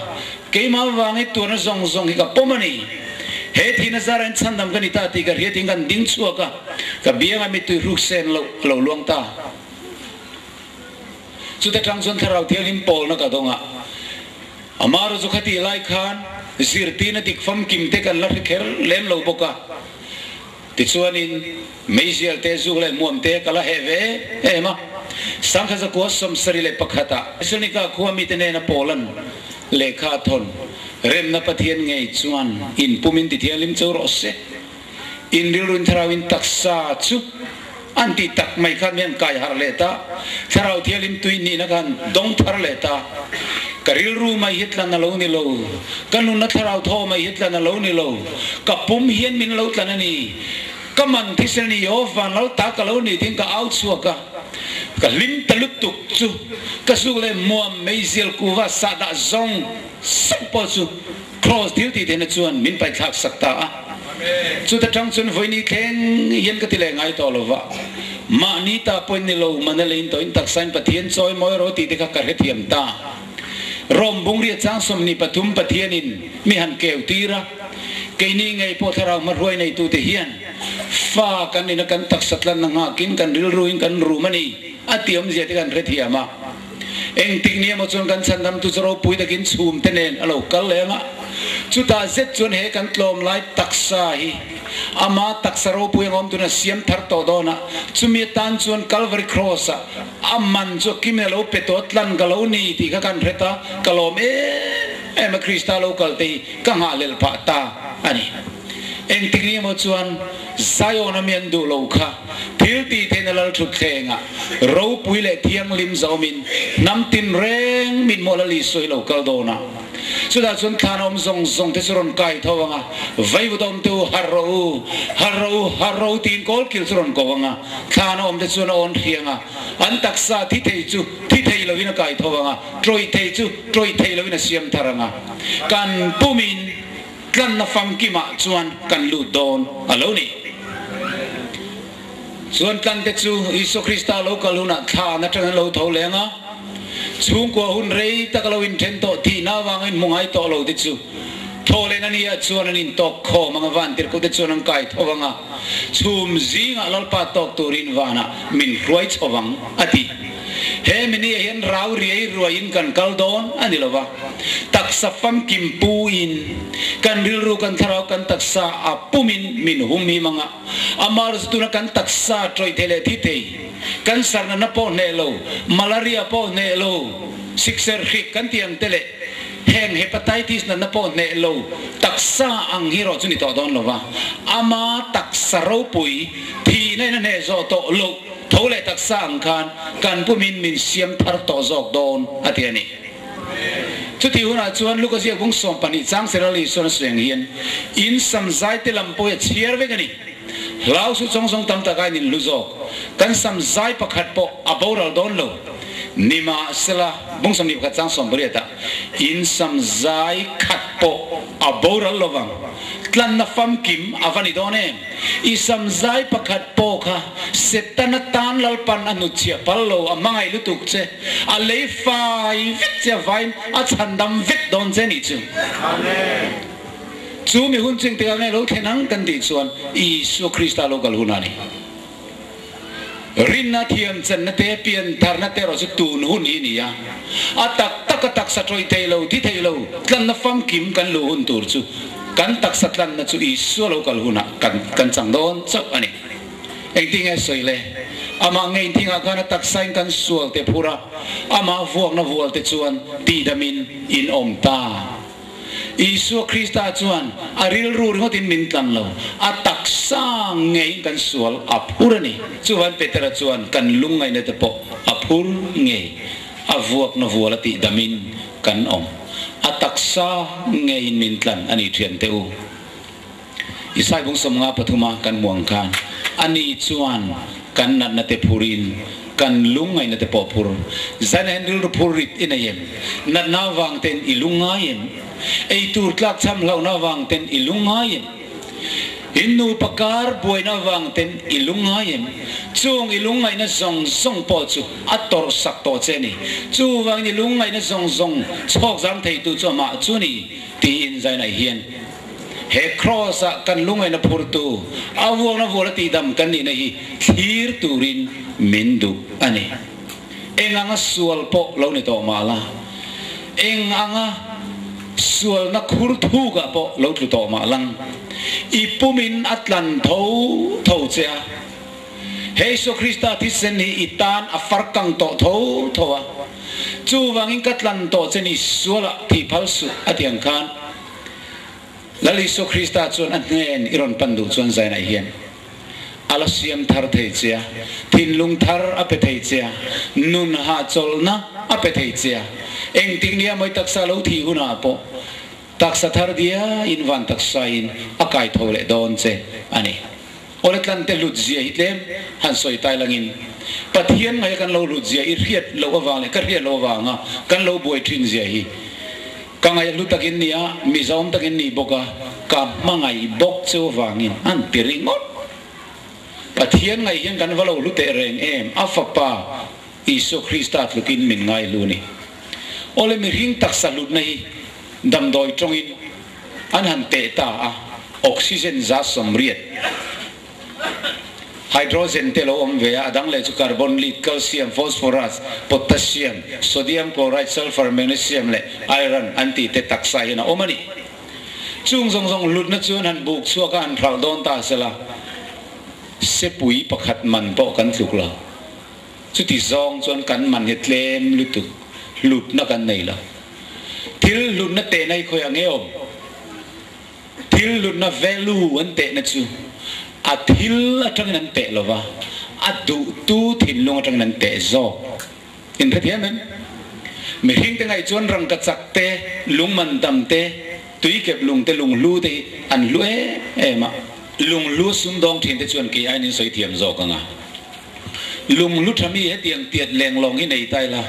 Keima wangi tu na zong zong ka pomani he thi na zar zaran chandam ka ni ta ti ka he ting kan ding chu ka ka bianga mi tu ruk sen lo lo luang ta. Chu ta tang chon tharau thial him pol na ka donga amaro zu khati lai khan zir ti na dik fam kim te kan la kher lem lo boka. Ti chuanin meisial te zu le muam te kala he ve ema sangkha za ko som sari le pakhata. Sunika khuwa mi te ne na polan le kha thon. Rem na pathian ngei chuan in pumin ti thialim chu ro se in rilun tharawin taksa chu an ti tak mai khan men kai har le ta. Sarau thialim tui ni na kan dong thar le ta. Karil ru mai hitla na lo ni lo. Kanu na tharau tho mai hitla na lo ni lo. Ka pum hian min lo tlan ni. Ka man thisel ni yo van lo ta ka lo ni ting ka out su ka. Ka lim talut tuk chu. Ka su le muam mai zel ku va sa da zong. Sắc po chu. Cross duty den chuan min phải khắc sắc ta chu ta trăng xuân voi ni khen yên cái tile ngay to lo wa ma ni ta point ni lo man le in to in tak san pathian choi moi ro ti te ka kar he thiam ta. Rom bung ria chang som ni pathum pathian in, mi han keu tira cái ni ngay po thara mà roi này tu te pha cái kan ni nó cần tak satlan na kín cần ril ruin cần ru mani gì zia cần kan re mà anh ting ni một chon cần sanh tâm tu zaro pui ta kín sum tên nen. Alo kal lenga chu ta zet chon he kan tlom lai taksa hi. Ama taksaro pui ngom tu na siam thar to dona, chumi tan chun calvary cross a. Amman cho kimelo petot lan galo ni ti ka kan reta. Kalom e em krista local te ka nga lel pa ta ani. Eng ting mo chuan zayon amian du lo kha. Thil ti the na lal thu thenga ro pui le thiang lim zo min. Nam tin reng min mo la li soi lo dona. Do na so da chun khan om zong zong te suron kai thawanga vai bu dom tu harro harro harro tin kol kil suron ko wanga khan om te chun on thianga an taksa thi thei chu thi thei lo wina kai thawanga troi thei chu troi thei lo wina siam tharanga kan pumin kan na fam ki ma chuan kan lu don alo ni chuan kan te chu iso krista lo kaluna tha na tang lo tho lenga chung ko hun rei ta lo in then to thi na wangin mungai to lo ti chu. Tho le na ni a chuan an in to kho manga van tir ko te chuan an kai tho wanga chum zinga lal pa tok turin wana min ruai chowang ati. He mini hen rau riai ruain kan kaldon ani lova taksa fam kimpu in kan rilru kan tharau kan taksa apumin min humi manga. Amar stuna kan taksa troi tele thite kan sarna na po ne lo malaria po ne lo sixer hik kan tiang tele heng hepatitis na napo ne lo taksa ang hero chuni to don lova ama taksa ro pui thi na na ne zo to lo thâu lệ tak sang khan kan pu min min siam thar to zok don atiani chu ti huna chuan lu ko sia bung som pani chang serali son sweng hian in sam zai te lam po chiar ve gani lao su chong chong tam ta kai ni lu zok. Kan sam zai pakhat po aboral don lo. Nima sela bung sam ni ka chang som buriata in sam zai khat po aboral lovang tlan na fam kim avani done isam zai pakhat po kha setana tan lalpan anu chia pallo amangai lutuk che a le fai vit che vai a chandam vit don che ni chu amen chu mi hun ching te ngai lo thenang kan ti chuan isu krista lo gal hunani rin na thiam chen na te pian thar na te ro tu nu hun hi ni ya atak tak tak sa troi te lo ti te lo. Tlan na fam kim kan lo hun tur chu. Kan tak sa tlan na chu isu lo kal huna kan kan chang don chap ani. Eng ting e soi le. Ama ngei ting a kana tak sain kan sual te phura ama vuak na vual te chuan. Ti damin in om ta. Isu Krista chuan aril rur ngotin min tlan lo atak sang ngei kan sual apura ni. Chuan petra chuan kan lungai na te po ngei. Avuak na vuala damin kan om. Ataksa ngei min tlan ani thian te isai bung som nga pathuma kan muang ani chuan kan nat na te kan lungai e na te po phur zan handle phurit in ayem yem. Na wang ten ilungayem ei tur tlak cham lau na wang ten ilungayem inu pakar buai na wang ten ilungayem chung ilungai na zong zong po chu ator sak to che chu wang ilungai na zong zong chok zang thei tu chu ma chu ni. Ti in zai na เฮครอสกันลุงไงนะพูดตัวอาวงนะวัวตีดำกันนี่นะฮีทีร์ตูรินมินดูอันนี้เอ็งอะสวลปกเล่าเนี่ต่อมาละเอ็งอะสวลนักฮุรทูกะปกเล่าต่อมาลังอีปุมินอัตลันทาวทูเซียเฮซูคริสต์ที่เซนีอิตานอัฟร์กังโตทาวทัวจูวังอินกัตลันโตเซนิสวลที่พัลสุอธิยังคัน lali so Krista cho an ngen iron pandu chon zai na hian. Ala siam thar thei chia thin lung thar ape thei chia, nun ha chol na ape thei chia. Eng ting nia moi taksa lo thi huna po. Taksa thar dia in van taksa in akai thole don che ani ole kan te lut zia hitlem han soi tai langin pathian ngai kan lo lut zia i riat lo awang le ka riat lo awanga kan lo boi thin zia hi kangay lu takin nia mi takin ni boka, ka mangai bok chu wangin an piringot pathian ngai hian kan valo lu te reng em afapa isu krista lukin min ngai lu ni. Ole mi ring tak salut nei dam doi trong in an han te ta a, oxygen za somriet hydrogen te lo om ve adang le chu carbon lit calcium, phosphorus, potassium, sodium chloride, sulfur, magnesium le iron, anti te taksa hina omani. Chung zong zong lut na chuan han buk chu ka an thal don ta sala se pui pakhat man po kan thuk la. Chu ti zong chuan kan man he tlem lutuk lut na kan nei la. Thil lut na te nei khoi ange om. Thil lut na value an te na chu a thil atang nan te lova a du tu thin lung atang nan te zo. In ra thiam men. Mi hing te ngai chuan rang ka chak te, lung man dam te, tui kep lung te lung lu te, an lu e e lung lu sum dong thin te chuan ki ai nin soi thiam zo ka nga. Lung lu thami he tiang tiat leng long hi nei tai la.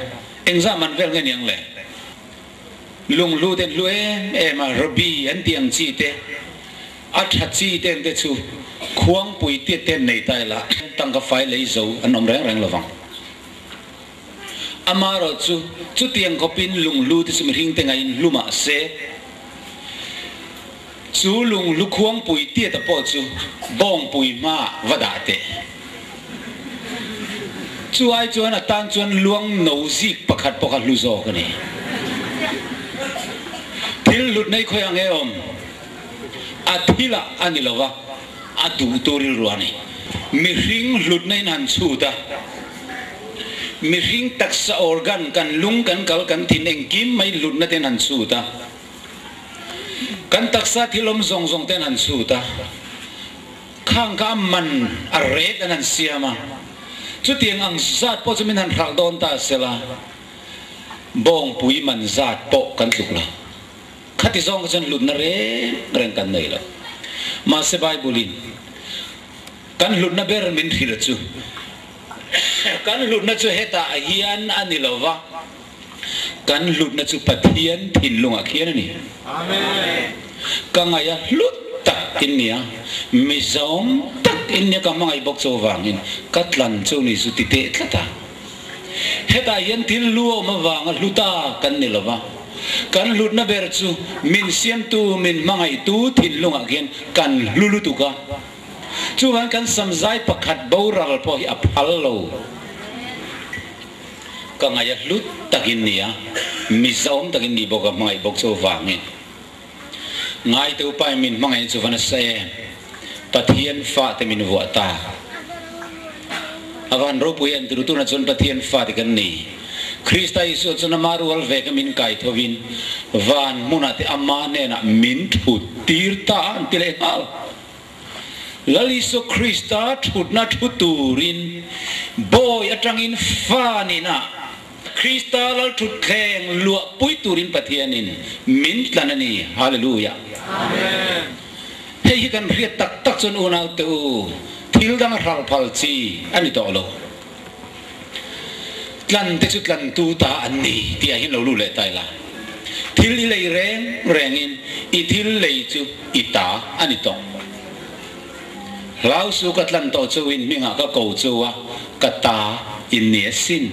Anh ra man vel ngen yang le. Lung lu ten lu em em a robi an tiang chi te. A tha chi ten te chu khuang pui te ten này tai cái tang lấy dấu anh ông an rèn là reng lovang rồi chú chú tiền có pin lùng lu te hình tên te lu luma xe chú lùng lu khuang pui tiết tập bộ chú bong pui ma vada te. Chú ai chú anh tan chuan luang no zik pakhat pakhat lu อาตูตัวริรัวนี่มีริงหลุดในนันสูตามีริงตักษาออร์กันกันลุงกันกัลกันทินเองกิมไม่หลุดนั่นนันสูตากันตักษาที่ลมซองซองเต้นันสูตาข้างข้ามันอะไรนันเสียมาจุดที่อังซาดพอจะมีนันรักโดนตาเสละบ้องปุยมันซาดปกกันสุกละขัดที่สองก็จะหลุดนั่นเร่งกันเลยละมาสบายบุลิน kan lut na ber min thira chu. Kan lut na chu heta hian ani lova kan lut na chu pathian thin lunga khian ni amen. Kangaya lut tak in nia. Mi zom tak in nia kamangai bok cho wangin katlan chu ni su ti te tlata heta hian thil luo ma wanga luta kan ni lova kan lut na ber chu min siam tu min mangai tu thin lunga khian. Kan lulu tu ka chu wan kan samzai pakhat boral po hi aphal lo. Ka ngaya lut takin nia mi zom takin ni boka mangai bok wangin ngai te upai min mangai chu vana se fa te min wa avan ro puyen tu na chon pathian fa ti kan ni. Krista Isu chuna maru al ve kamin kai thovin van muna te amma ne na min thu tirta an hal lali so Krista thut na thu turin boy atangin fa ni na Krista lal thut kheng lua pui turin pathianin min tlanani hallelujah amen hei kan riat tak tak chun unau te u thil dang ral phal chi ani to lo tlan te chu tlan tu ta an ni ti a hin lo lu le tai la thil i lei reng reng in i thil lei chu i ta ani to lao su cắt lăn tổ chu in mi ngã các cầu chu à cắt ta in nia xin.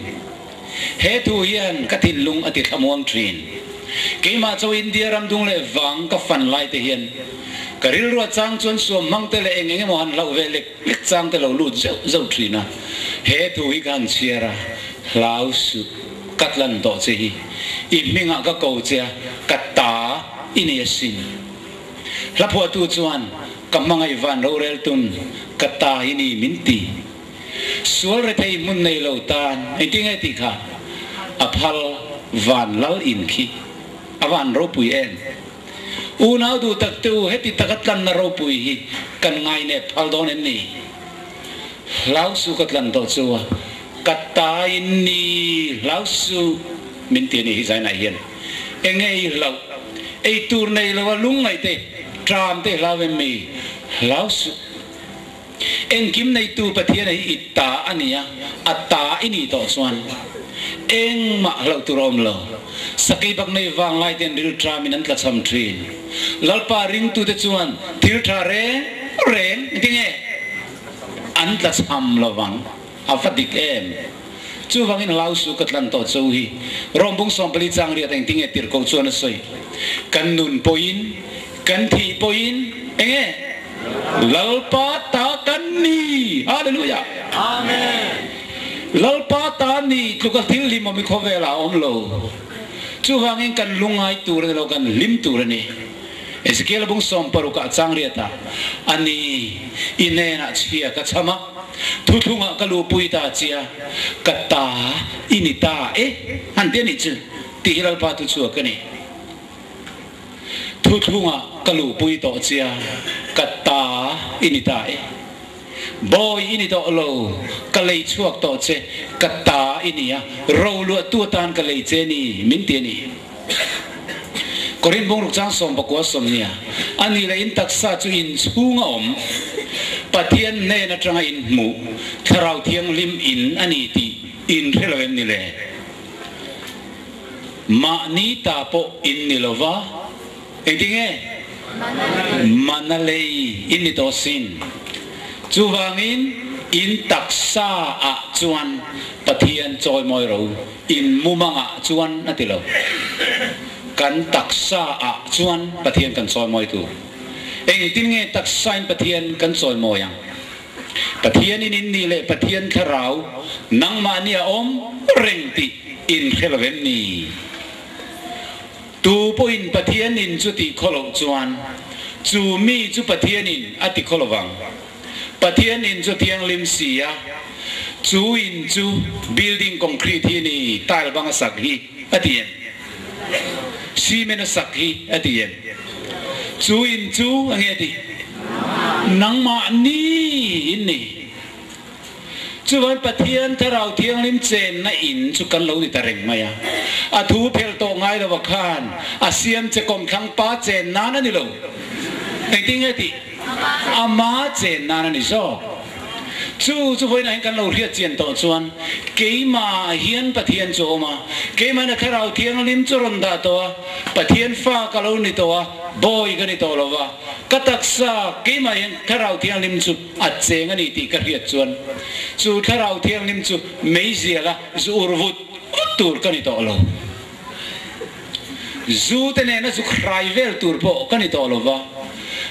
Hệ thu hiền cắt tin lung ở tiệt tham quan truyền khi mà cho India ram dung lệ vắng các phần lại thể hiền cái rìu ruột sang chuẩn xuống mang tới lệ anh em hoàn lâu về lệ lịch sang tới lâu lụt dấu dâu trì na à. hệ thu hi gan chia ra lão su cắt lăn tổ chi in mi ngã các cầu chia, cắt ta in nia xin. Lập hồ tu chuan ka mangai van ro rel tun kata ini minti. Sual re thei mun nei lo tan ai ting ai ti kha. Aphal van lal in khi. Avan ro pui en. U nau du tak tu heti takat lan na ro pui hi. Kan ngai ne phal don en ni. Lau su kat lan to chuwa katai ni, lau su. Minti tiền ni sai này hiền em nghe lau. Ei tour nei là lung ngai te. Tram te lau em mi lau su em kim này tu thiên này ita ania ata ini to suan. Em mà lau tu rom lo. Sakai bak nei wang lai ten ril tram in an tla cham lalpa ring tu te chuan thil tha re reng tinge an tla cham lo wang afadik em. Chu wangin lau su katlan to chu rombung som pali chang ria teng tinge tir ko chuan soi. Kan nun poin kan ti poin. Enge lalpa ta kanni haleluya amen. Lalpa nih, ni. Tukal til lim mi khovela om lo. Chu wangin kan lungai tur lo kan lim tur nih. Ezekiel bung som paru ka chang ta. Ani ine na chia ka chama thuthunga ka lu pui ta chia. Ka ta ini ta e itu, de ni chu ti ทุกทุงะกะลูปุยโต่อเจียกัตตาอินิตายบอยอินิต่โลกะเลยชวกโต่อเจกัตตาอินี่อะเราลวดตัวตานกะเลยเจนี่มินเตนี่กรินบงรุกจังสมปะกวดสมเนี่ยอันนี้เลยอินตักษาจูอินสูงอมปะเทียนเนนตรังอินหมูทราวเทียงลิมอินอันนี้ตีอินเทลเวนนี่เลยมานีตาโปอินนิลวา ni to sin chu wangin in taksa a chuan pathian choi moi ro in mumanga chuan atilo kan taksa a chuan pathian kan choi moi tu eng tin nge taksa in pathian kan choi moi yang pathian in ni le pathian tharau nang ma ni a om reng ti in khelaven ni tu po in pathian in chu ti kholo chuan chu mi chu pathian in ati kholowang pathian in chu thiang lim sia chu in chu building concrete hi ni tile bang sak hi atien. Cement sak hi atien. Chu in chu ange ti nang ma ni in ชวนประเทียนถ้าเราเทียงลิมเจนนอินสุกันเราดิตะเร่งมายาอาทูเพลโตง่ายระวักขานอาเซียนจะกลมขังป้าเจนนานันนี่เราแต่จริงไงตีอามาเจนนานันนี่ชอบ chu chu voi na kan lo ria chen to chuan. Ke ma hian pathian chu ma ke ma na tharau thiang lim chu ron da to pathian fa ka lo ni to boy ga ni to lo wa katak sa ke ma hian tharau thiang lim chu a cheng ani ti ka ria chuan. Chu tharau thiang lim chu mei zia la zu urvut tur ka ni to lo. Zu te ne na zu khrai vel tur po ka ni to lo wa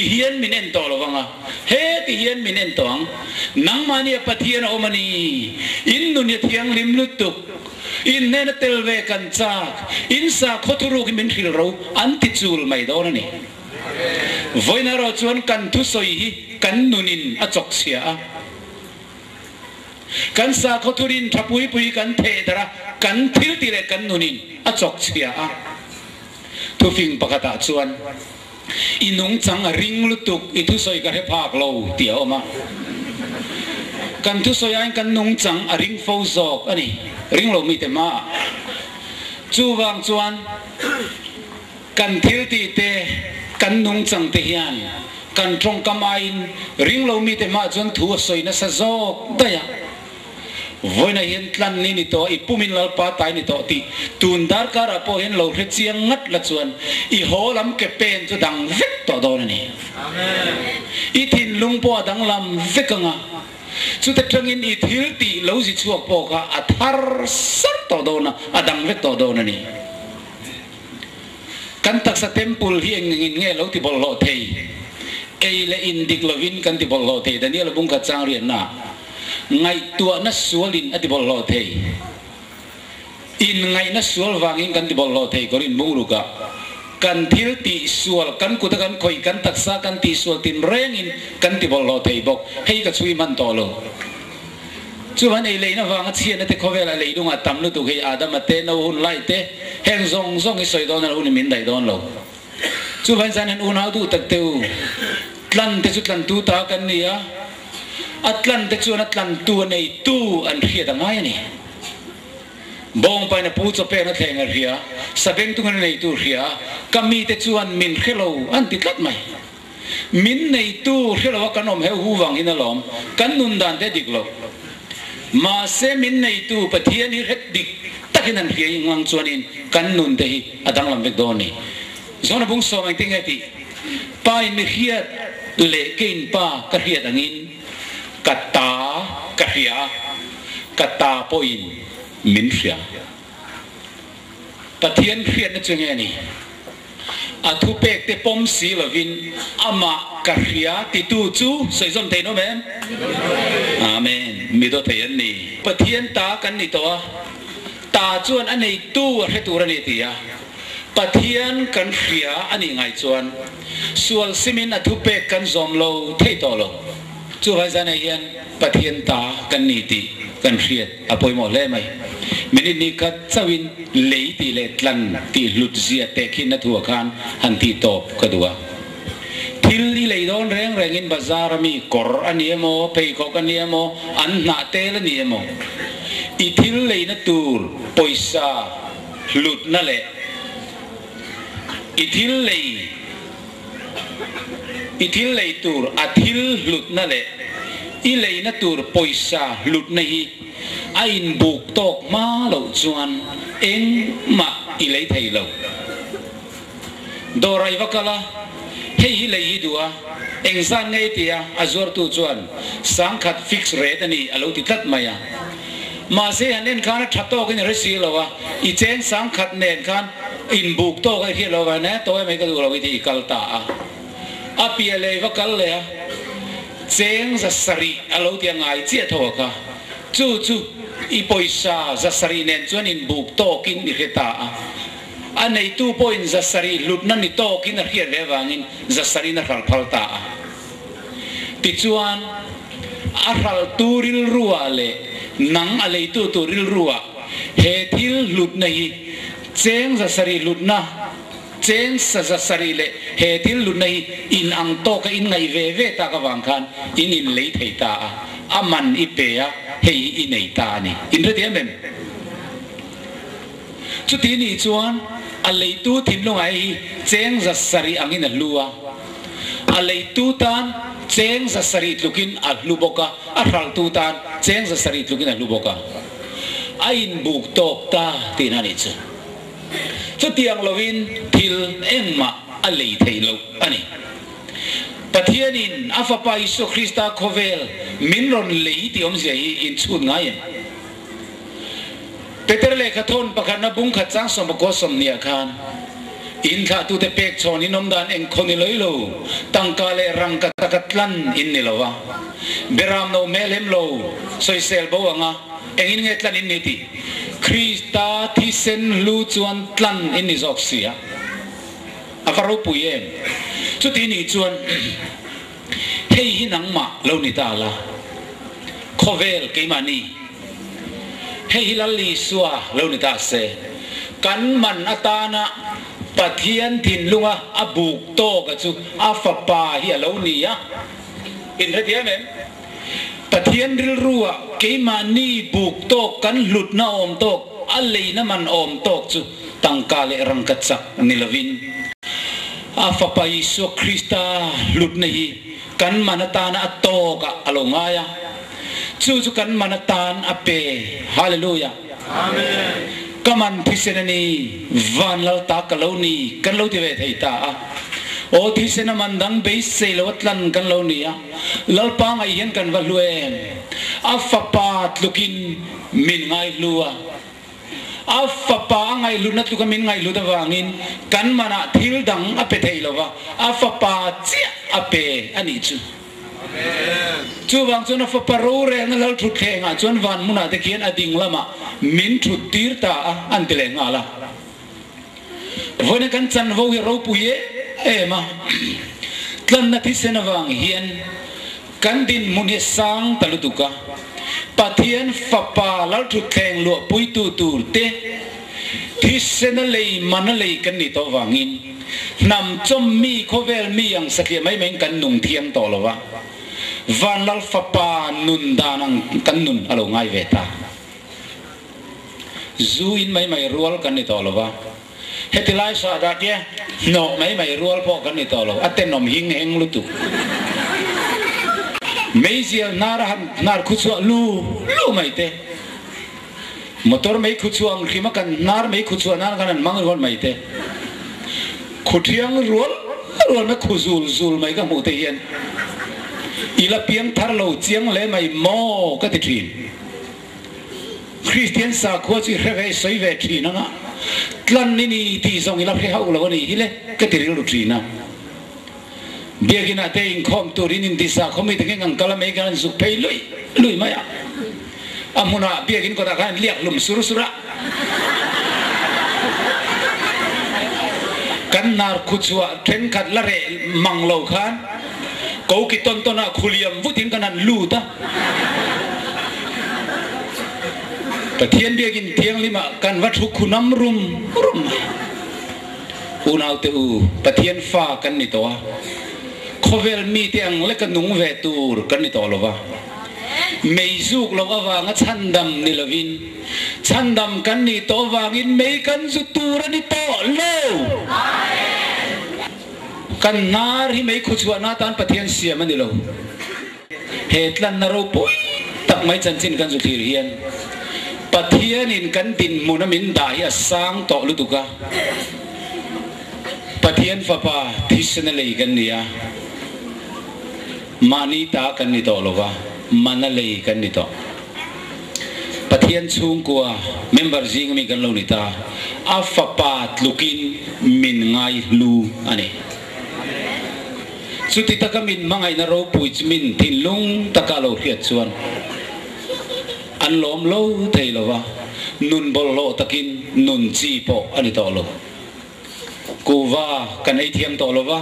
hian min en to lo wanga he ti hian min en tong nang mani pathian o mani in nun ye thiang lim lu tuk in ne na tel ve kan chak in sa khoturu ki min khil ro an ti chul mai do na ni voina ro chuan kan thu soi hi, kan nunin a chok sia a. Kan sa khoturin thapui pui kan the dara, kan thil ti le kan nunin a chok sia a. Thu fing pakata chuan. อีนงจังริงลุตุกอีทุสอยกันเห้ภาคเราเตียวมากันทุสอยอันกันนงจังริงโฟซอกอันนี้ริงเรามีเต่มาจูวังจวนกันทิลตีเตกันนงจังเตียนกันตรงกาำไอริงเรามีเต่มาจวนทัวสอยนะสะโจกได้ยั na hian tlan ni ni to i pumin lal pa tai ni to ti tun dar kar a po hian lo hre chiang ngat la chuan. I ho lam ke pen chu dang vek to do ni. Amen. I thin lung po dang lam vekanga chu te tangin i thil ti lo ji chuak po ka a thar sar to do na a dang vek to do na ni. Kan tak sa temple hi eng ngin nge lo ti bol lo thei. Ei le in dik lovin kan ti bol lo thei. Daniel bung ka chang rian na ngai tua na sualin ati bol lo thei in ngai na sual wangin kan ti bol lo thei korin bung ruka kan thil ti sual kan kuta kan khoi kan taksa kan ti sual tin rengin kan ti bol lo thei bok hei ka chui man to lo chu han ei leina wanga chhian na là khovela leidung a tam lu tu hei adam te no hun lai te heng zong zong i soi don hun min dai don lo chu han san un hau tu tak teu tlan te chu tlan tu ta kan ni ya atlan te chuan atlan tu nei tu an riat angai ni bong pa na pu cho pe na theng ria sabeng tu nei tu ria kami te chuan min khelo an ti tlat mai min nei tu khelo kan om he hu wang in alom kan nun dan te dik lo ma se min nei tu pathian hi het dik takin an ria ngang chuan in kan nun te hi adang lam vek do ni zona bung so mai ting ati pa in mi khiat le kein pa ka hiat angin kata kahia kata poin min hria pathian hriat na chunge ni. A thu pek te pom si lovin ama kahria ti tu chu, soi zom te no men amen. Mi do te an ni. Pathian ta kan ni to ta chuan anei tu he tu ra ni ti pathian kan hria ani ngai chuan. Sual simin a thu kan zom lo, thei to lo chu vai zan hian pathian ta kan ni ti kan hriat apoi mo le mai minit ni ka chawin lei ti le tlan ti lut zia te khi na thua khan han ti top ka duwa thil ni lei don reng reng in bazar mi kor ani emo pei ko kan ni emo an na te la ni emo i thil lei na tur poisa lut na le i thil lei i thil lei tur a thil lut na le. I lei na tur, poisa lut na hi. A in buk tok ma lo chuan, eng ma i lei thei lo. Do rai vakala, hei hi lei hi dua. Eng san ngei tia azor tu chuan. Sang khat fix rate ani alo ti tlat maya mà se hanen khan thatto kin resi lawa i chen sang khat nen khan, in buk to ga hi lawa ne to mai ka du lawi ti kal ta a apia pia le va kal le cheng za sari alo ti ngai chia tho ka chu chu i poisa za sari nen chuan in buk to kin ni heta a a nei tu point za sari lut na ni to kin a hian le wangin za sari na khal phal ta a ti chuan a hral turil ruwa le nang a lei tu turil ruwa he thil lut na hi cheng za sari lut na cheng sa sa sari le, he til lu nei, in ang to ka in ngai ve ve ta ka wang khan, in in lei thei ta a. Aman i pe a, hei i nei ta ni. In re tiam mem chu ti ni chuan, a lei tu thim lu ngai cheng sa sari angin a lua a. Lei tu tan, cheng sa sari lukin a lu boka a. Ral tu tan, cheng sa sari lukin a lu boka ain in buk tok ta, ti na ni chu. ชุดยังลวินทิลเอ็มมาอะไรเทโลอันนี้ปะเทียนินอาฟปาอิสุคริสตาโคเวลมินรอนเลยที่อมเสียอินชุดง่ายเปเตอร์เลขาทนประกันนบุ้งขัดจังสมบกสมเนียคานอินขาตุเตเปกชอนินอมดานเองคนเลยโลตั้งกาเลรังกัตกัตลันอินนิโลวะเบรามโนเมลเอมโลสอยเซลบวงะเองอินเงตลันอินนิติ krista thi sen lu chuan tlan in ni zok sia. Akaro puyem chu ti ni chuan, hei hi nang ma lo ni ta la. Khovel ke mani hei hi lal li suwa lo ni ta se. Kan man atana pathian thin lunga abuk to ka chu afa pa hi lo ni ya. In ปะเทียนริลรัวเกมานีบุกตกกันหลุดนาอมตกอัลเลยน้ำมันอมตกจุตังกาเลรังกัดสักนิลวินอาฟปายโซคริสตาหลุดนีกันมานตานอัตโตกะอลงายะจูจุกันมานตานอเปฮาเลลูยากัมันพิเศษนีวานเลาตากะเลานีกันเลาที่เวทไทยตา o thisena mandang be se lawatlan kan lo nia a lal pa ngai hian kan va luem a fa pat lukin min ngai lua afa pa ngai lu na tu ka min ngai lu da wangin kan mana thil dang ape thei lova afa pa chi ape ani chu chu wang chu na fa paro re na lal thu the nga chuan van muna te kian ading lama min thu tir ta an te le nga la vone kan chan vo hi ro pu ye Em, ma tlan na thi sen wang hian kan din mun he sang talutuka pathian fapa lal thu theng lo pui tu tur te thi sen lei mana lei kan ni to wangin nam chom mi khovel mi yang sakhe mai meng kan nung thiang to lo wa van lal fapa nun danang kan nun alo ngai ve ta. Zuin mai mai rual kan ni to lo wa hetilai sa da dia no mai mai rual po kan ni to lo. Aten nom hing heng lu giờ nar narahan nar khu kutsua lu lu mai te motor mấy khu kutsua ang khima kan nar mấy khu kutsua nar kan mang ron mai te khuthiang rual rual me khu zul zul mai ka mu te hian ila piang thar lo chiang le mai mo ka ti thin christian sa khu chi reve soi ve thin nga tlan ni ni ti song ila phe hau lo ni hile ka ti ru thin na biagin ate in khom turin in khom khomi te ngang kala me gan su à? lui lui maya amuna biagin ko ta kan liak lum suru sura kan nar khuchua tren khat la re manglo khan ko ki ton ton a khuliam cái kanan lu ta. ตะเทียนเดียกินเทียงลิมากันวัดทุกขุน้ำรุมรุมอุณาเตอูตะเทียนฟ้ากันนี่ตัวขเวลมีเทียงเล็กนุ่งเวตูรกันนี่ตัวหรอวะไม่สุกหรอกว่างชันดำนี่ลวินชันดำกันนี่ตัววางินไม่กันสุตูรนี่ตัวโลกันนารีไม่คุชวนาตานปะเทียนเสียมันนี่เรเหตุลันนรูปุ้ยตักไม่จันจินกันสุทีเรียน in kan tin munamin dahi asang sang to lu tuka pathian fa pa thisna lei kan nia mani ta kan ni to lova mana lei kan ni to. Pathian chung kwa member jing mi kan lo ni ta. Afapat lukin min ngai lu ani. Suti ta kamin mangai na ro pui min tin lung ta hiat chuan an lom lo thei lova nun bol lo takin, nun chi po ani to lo. Kuwa kan ai thiam to lova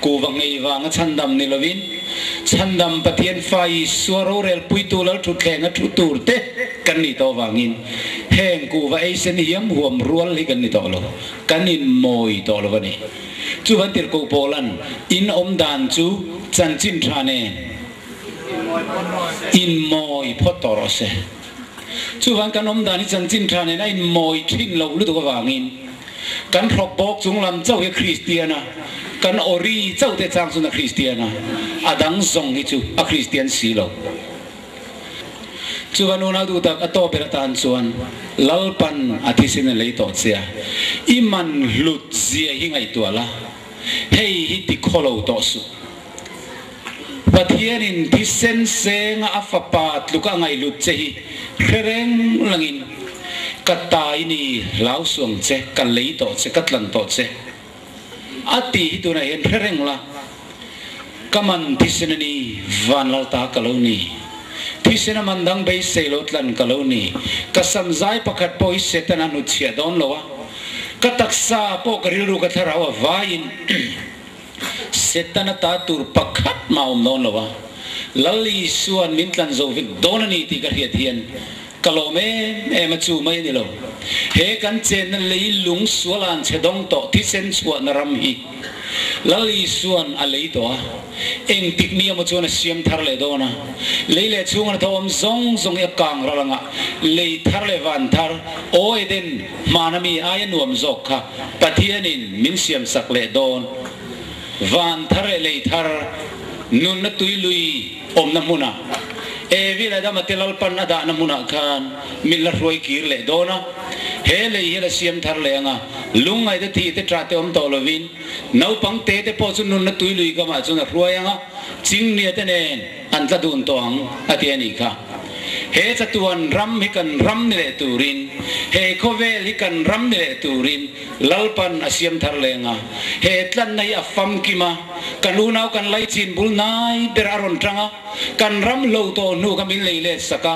kuwa ngei wa nga chandam ni lovin chandam pathian fai suaro rel puitu lal thu khenga thu tur te kan ni to wangin heng ku va ai sen hiam huam rual li kan ni to lo. Kanin moi to lo ni. Chu van tir ko polan in om dan chu chan chin thane in moi potorose. Chu wang kan om dan chan chin thane na in moi thin lo lu to wangin kan throk bok chung lam chau he christiana. Kan ori chau te chang chu na christiana. Adang zong hi chu a christian si lo chu van una du tak ato per tan chuan. Lalpan athi sin lei to chia iman lut zia hi ngai tu hei hi ti kholo to su pathian in thi sen seng a fa luka ngai lut che khereng langin. Katai ni lau suang che, kan lei to che katlan to che. Ati hi tu na hen khereng la. Kaman thi ni van lal ta kaloni thi mandang bei selotlan kaloni kasam zai pakhat poi setana nu chia don lowa kataksa po karil ru katharawa vain. [clears throat] Setana ta tur pakhat maum non lawa lalli suan mintlan zo vik donani ti ka hiat hian kalome e ma chu mai ni lo. He kan chen na lei lung sualan chedong to, ti sen chua na ram hi. Lalli suan a lei to eng tik ni ma chuan siam thar le do na lei le chung na thom zong zong e kang ra langa. Lei thar le van thar o e den manami aya nuam zok kha. Pathianin min siam sak le don. Van thar e le thar nun na tui lui, om na muna e vi la da matilal pan na da na muna khan. Min la roi kir le do na. He le hi la siam thar le nga lung ai de thi te tra te om to lo vin. Nau pang te te po chu nun na tui lui ka ma chu na roi nga ching ni te nen, an ta dun to ang. Atiani kha. เฮจตวนรัมฮิกันรัมนเลตูรินเฮโคเวลฮิกันรัมนเลตูรินลลปันอาเซียมทะเลงาเฮตันในอัฟฟัมกิมากันลูนาวกันไลจินบุลนายเดรารอนจังากันรัมโลตโตนูกมินเลเลสกา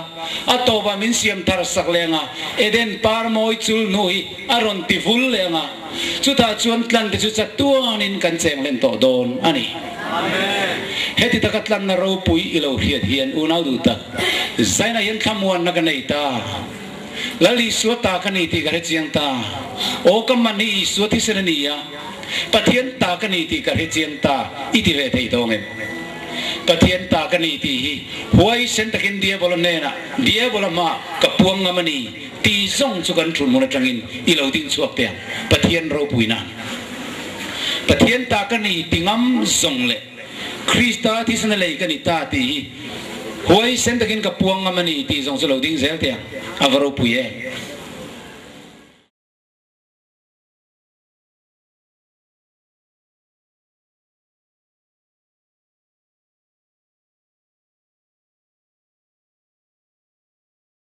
อัตโตบามินเซียมทารสักเลงาเอเดนปาร์มอยจุลนุยอารอนติฟุลเลงาจุดาจวนตลันติจุดจัตัวนินกันเซียงเลนโตโดนอันนี้เฮติตะกัตลันนารปุยอิโลเฮียดเฮียนอุนาวดูตาไซนายันขมวนนักในตาลลิสวตาคนีติกระเจียงตาโอกมมันนีสวทิสรนียาปะเทียนตาคนีติกระเจียงตาอิติเลไทยตองเองปะเทียนตาคนีติฮีหัวอิเซนตะกินเดียบลเนน่ะเดียบลมากับพวงงมันนีตีส่งสุกันชุนมุนจังอินอิเลวดินสวกเตียงปะเทียนเราปุยนานปะเทียนตาคนีติงมส่งเลยคริสตาที่สนเลยกันอิตาตี huai sen takin ka puang amani ti zong selo ding zel te avaro puye